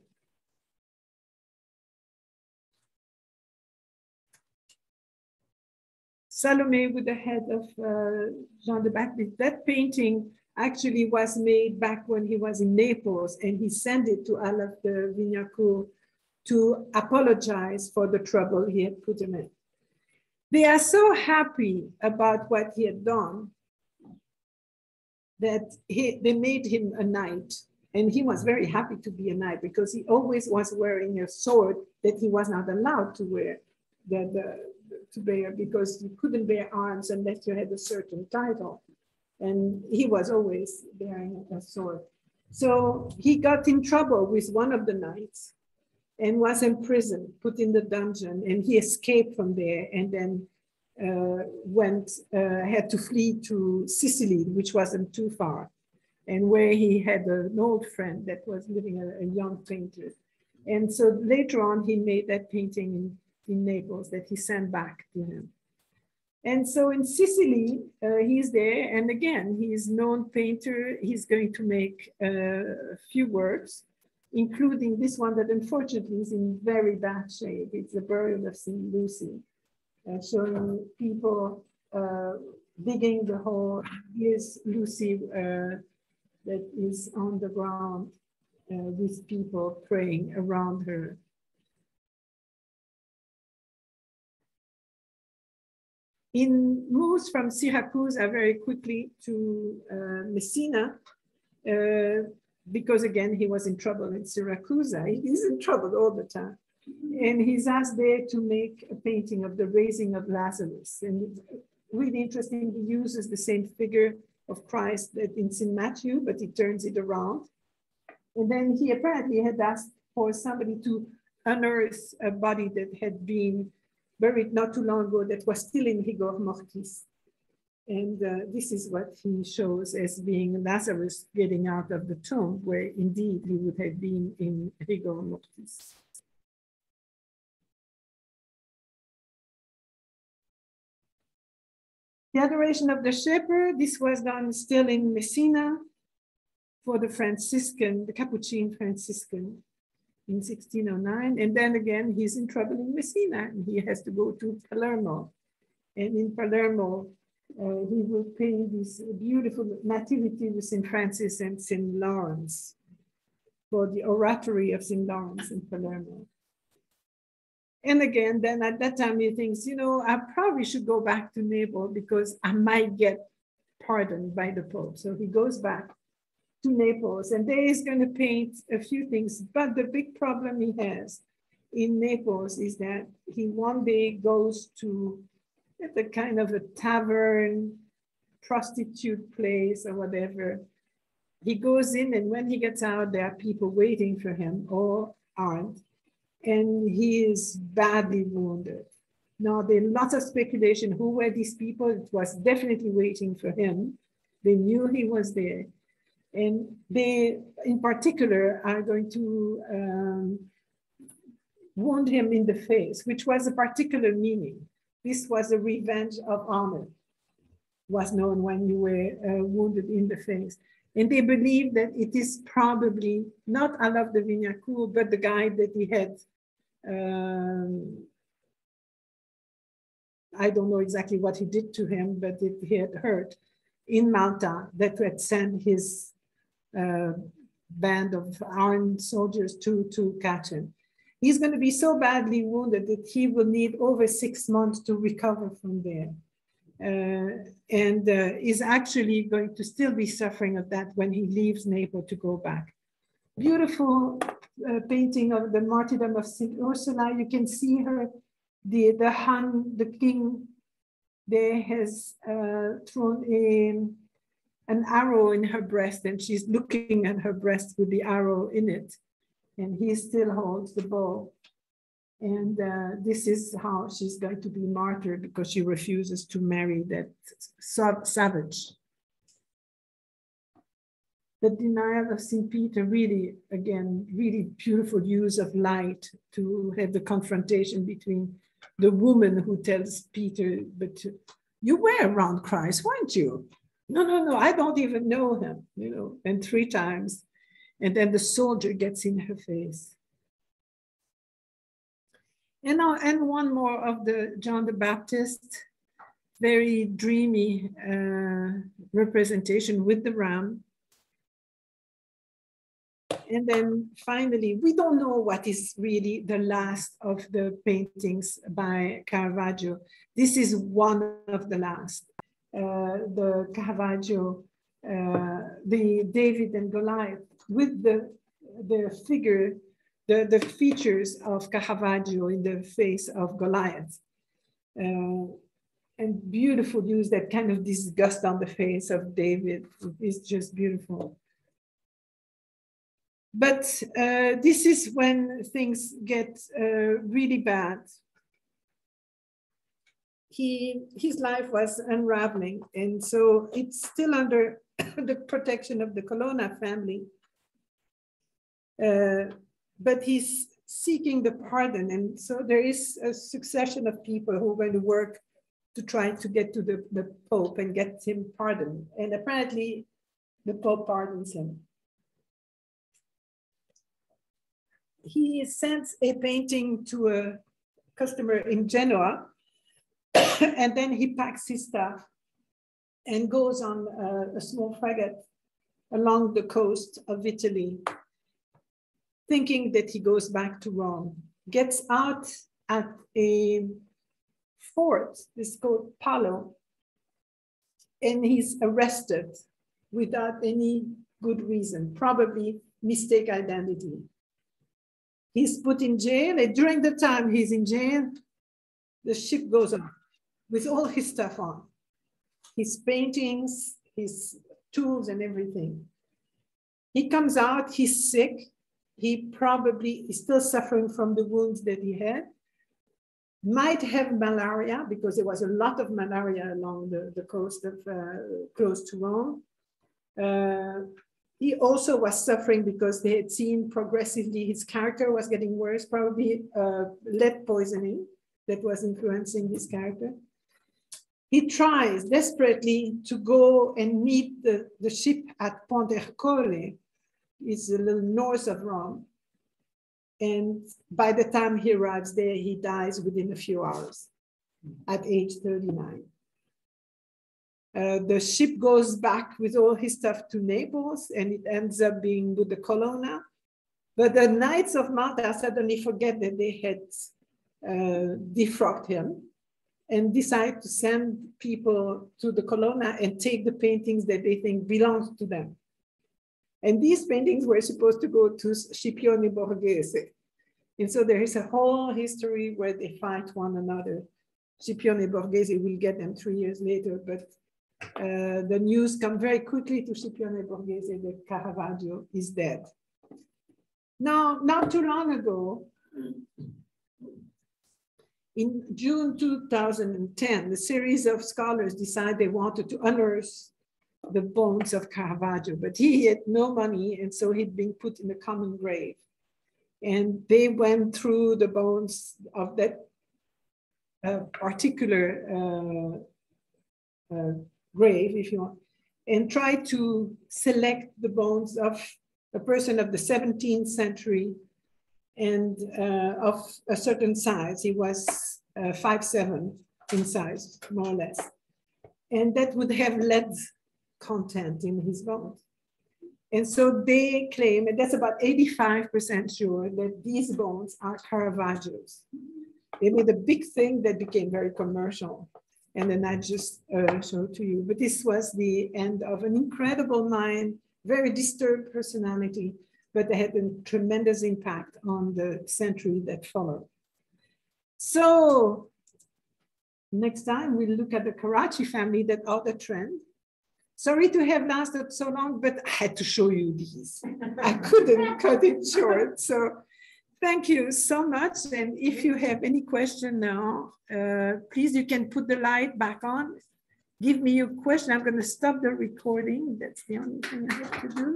Salome with the head of uh, Jean de Baptiste. That painting actually was made back when he was in Naples and he sent it to Alof de Vignacourt to apologize for the trouble he had put him in. They are so happy about what he had done that he, they made him a knight. And he was very happy to be a knight because he always was wearing a sword that he was not allowed to wear. The, the, to bear because you couldn't bear arms unless you had a certain title. And he was always bearing a sword. So he got in trouble with one of the knights and was imprisoned, put in the dungeon, and he escaped from there and then uh, went, uh, had to flee to Sicily, which wasn't too far, and where he had an old friend that was living, a, a young painter. And so later on, he made that painting in Naples that he sent back to him. And so in Sicily, uh, he's there, and again, he's known painter. He's going to make uh, a few works, including this one that unfortunately is in very bad shape. It's the burial of St. Lucy, uh, showing people uh, digging the hole. Here's Lucy uh, that is on the ground uh, with people praying around her. In moves from Syracuse very quickly to uh, Messina, uh, because again, he was in trouble in Syracuse. He's in trouble all the time. And he's asked there to make a painting of the raising of Lazarus. And really interesting, he uses the same figure of Christ that in St. Matthew, but he turns it around. And then he apparently had asked for somebody to unearth a body that had been buried not too long ago that was still in rigor mortis. And uh, this is what he shows as being Lazarus getting out of the tomb, where indeed he would have been in rigor mortis. The adoration of the shepherd, this was done still in Messina for the Franciscan, the Capuchin Franciscan in 1609. And then again, he's in trouble in Messina and he has to go to Palermo. And in Palermo, uh, he will paint this beautiful nativity with St. Francis and St. Lawrence for the oratory of St. Lawrence in Palermo. And again, then at that time he thinks, you know, I probably should go back to Naples because I might get pardoned by the Pope. So he goes back to Naples, and there he's going to paint a few things. But the big problem he has in Naples is that he one day goes to the kind of a tavern, prostitute place, or whatever. He goes in, and when he gets out, there are people waiting for him or aren't, and he is badly wounded. Now, there are lots of speculation who were these people. It was definitely waiting for him. They knew he was there. And they, in particular, are going to um, wound him in the face, which was a particular meaning. this was a revenge of honor, was known when you were uh, wounded in the face. And they believe that it is probably not Alof de Vignacourt, but the guy that he had, um, I don't know exactly what he did to him, but it, he had hurt in Malta that had sent his band of armed soldiers to, to catch him. He's going to be so badly wounded that he will need over six months to recover from there. Uh, and uh, is actually going to still be suffering of that when he leaves Naples to go back. Beautiful uh, painting of the martyrdom of St. Ursula. You can see her, the, the Han, the king there has uh, thrown in an arrow in her breast and she's looking at her breast with the arrow in it. And he still holds the bow. And uh, this is how she's going to be martyred because she refuses to marry that savage. The denial of St. Peter really, again, really beautiful use of light to have the confrontation between the woman who tells Peter, but you were around Christ, weren't you? No, no, no, I don't even know him, you know, and three times. And then the soldier gets in her face. And, now, and one more of the John the Baptist, very dreamy uh, representation with the ram. And then finally, we don't know what is really the last of the paintings by Caravaggio. This is one of the last. Uh, the Caravaggio, uh, the David and Goliath, with the, the figure, the, the features of Caravaggio in the face of Goliath. Uh, and beautiful use that kind of disgust on the face of David is just beautiful. But uh, this is when things get uh, really bad he his life was unraveling, and so it's still under (coughs) the protection of the Colonna family. Uh, but he's seeking the pardon, and so there is a succession of people who are going to work to try to get to the, the Pope and get him pardoned. And apparently, the Pope pardons him. He sends a painting to a customer in Genoa (coughs) and then he packs his stuff and goes on a, a small frigate along the coast of Italy, thinking that he goes back to Rome, gets out at a fort, it's called Palo, and he's arrested without any good reason, probably mistake identity. He's put in jail, and during the time he's in jail, the ship goes off with all his stuff on, his paintings, his tools and everything. He comes out, he's sick. He probably is still suffering from the wounds that he had. Might have malaria because there was a lot of malaria along the, the coast of uh, close to Rome. Uh, he also was suffering because they had seen progressively his character was getting worse, probably uh, lead poisoning that was influencing his character he tries desperately to go and meet the, the ship at Porto Ercole. It's a little north of Rome. And by the time he arrives there, he dies within a few hours at age 39. Uh, the ship goes back with all his stuff to Naples and it ends up being with the Colonna. But the Knights of Malta suddenly forget that they had uh, defrocked him and decide to send people to the Colonna and take the paintings that they think belong to them. And these paintings were supposed to go to Scipione Borghese. And so there is a whole history where they fight one another. Scipione Borghese will get them three years later, but uh, the news come very quickly to Scipione Borghese that Caravaggio is dead. Now, not too long ago, in June 2010, the series of scholars decided they wanted to unearth the bones of Caravaggio, but he had no money, and so he'd been put in a common grave. And they went through the bones of that a particular uh, uh, grave, if you want, and tried to select the bones of a person of the 17th century and uh, of a certain size. He was uh, five seven in size, more or less. And that would have lead content in his bones. And so they claim, and that's about 85% sure, that these bones are Caravaggio's. They made a big thing that became very commercial. And then I just uh, showed to you. But this was the end of an incredible mind, very disturbed personality, but they had a tremendous impact on the century that followed. So next time we'll look at the Carracci family, that other trend. Sorry to have lasted so long, but I had to show you these. I couldn't (laughs) cut it short. So thank you so much. And if you have any question now, uh, please, you can put the light back on. Give me your question. I'm going to stop the recording. That's the only thing I have to do.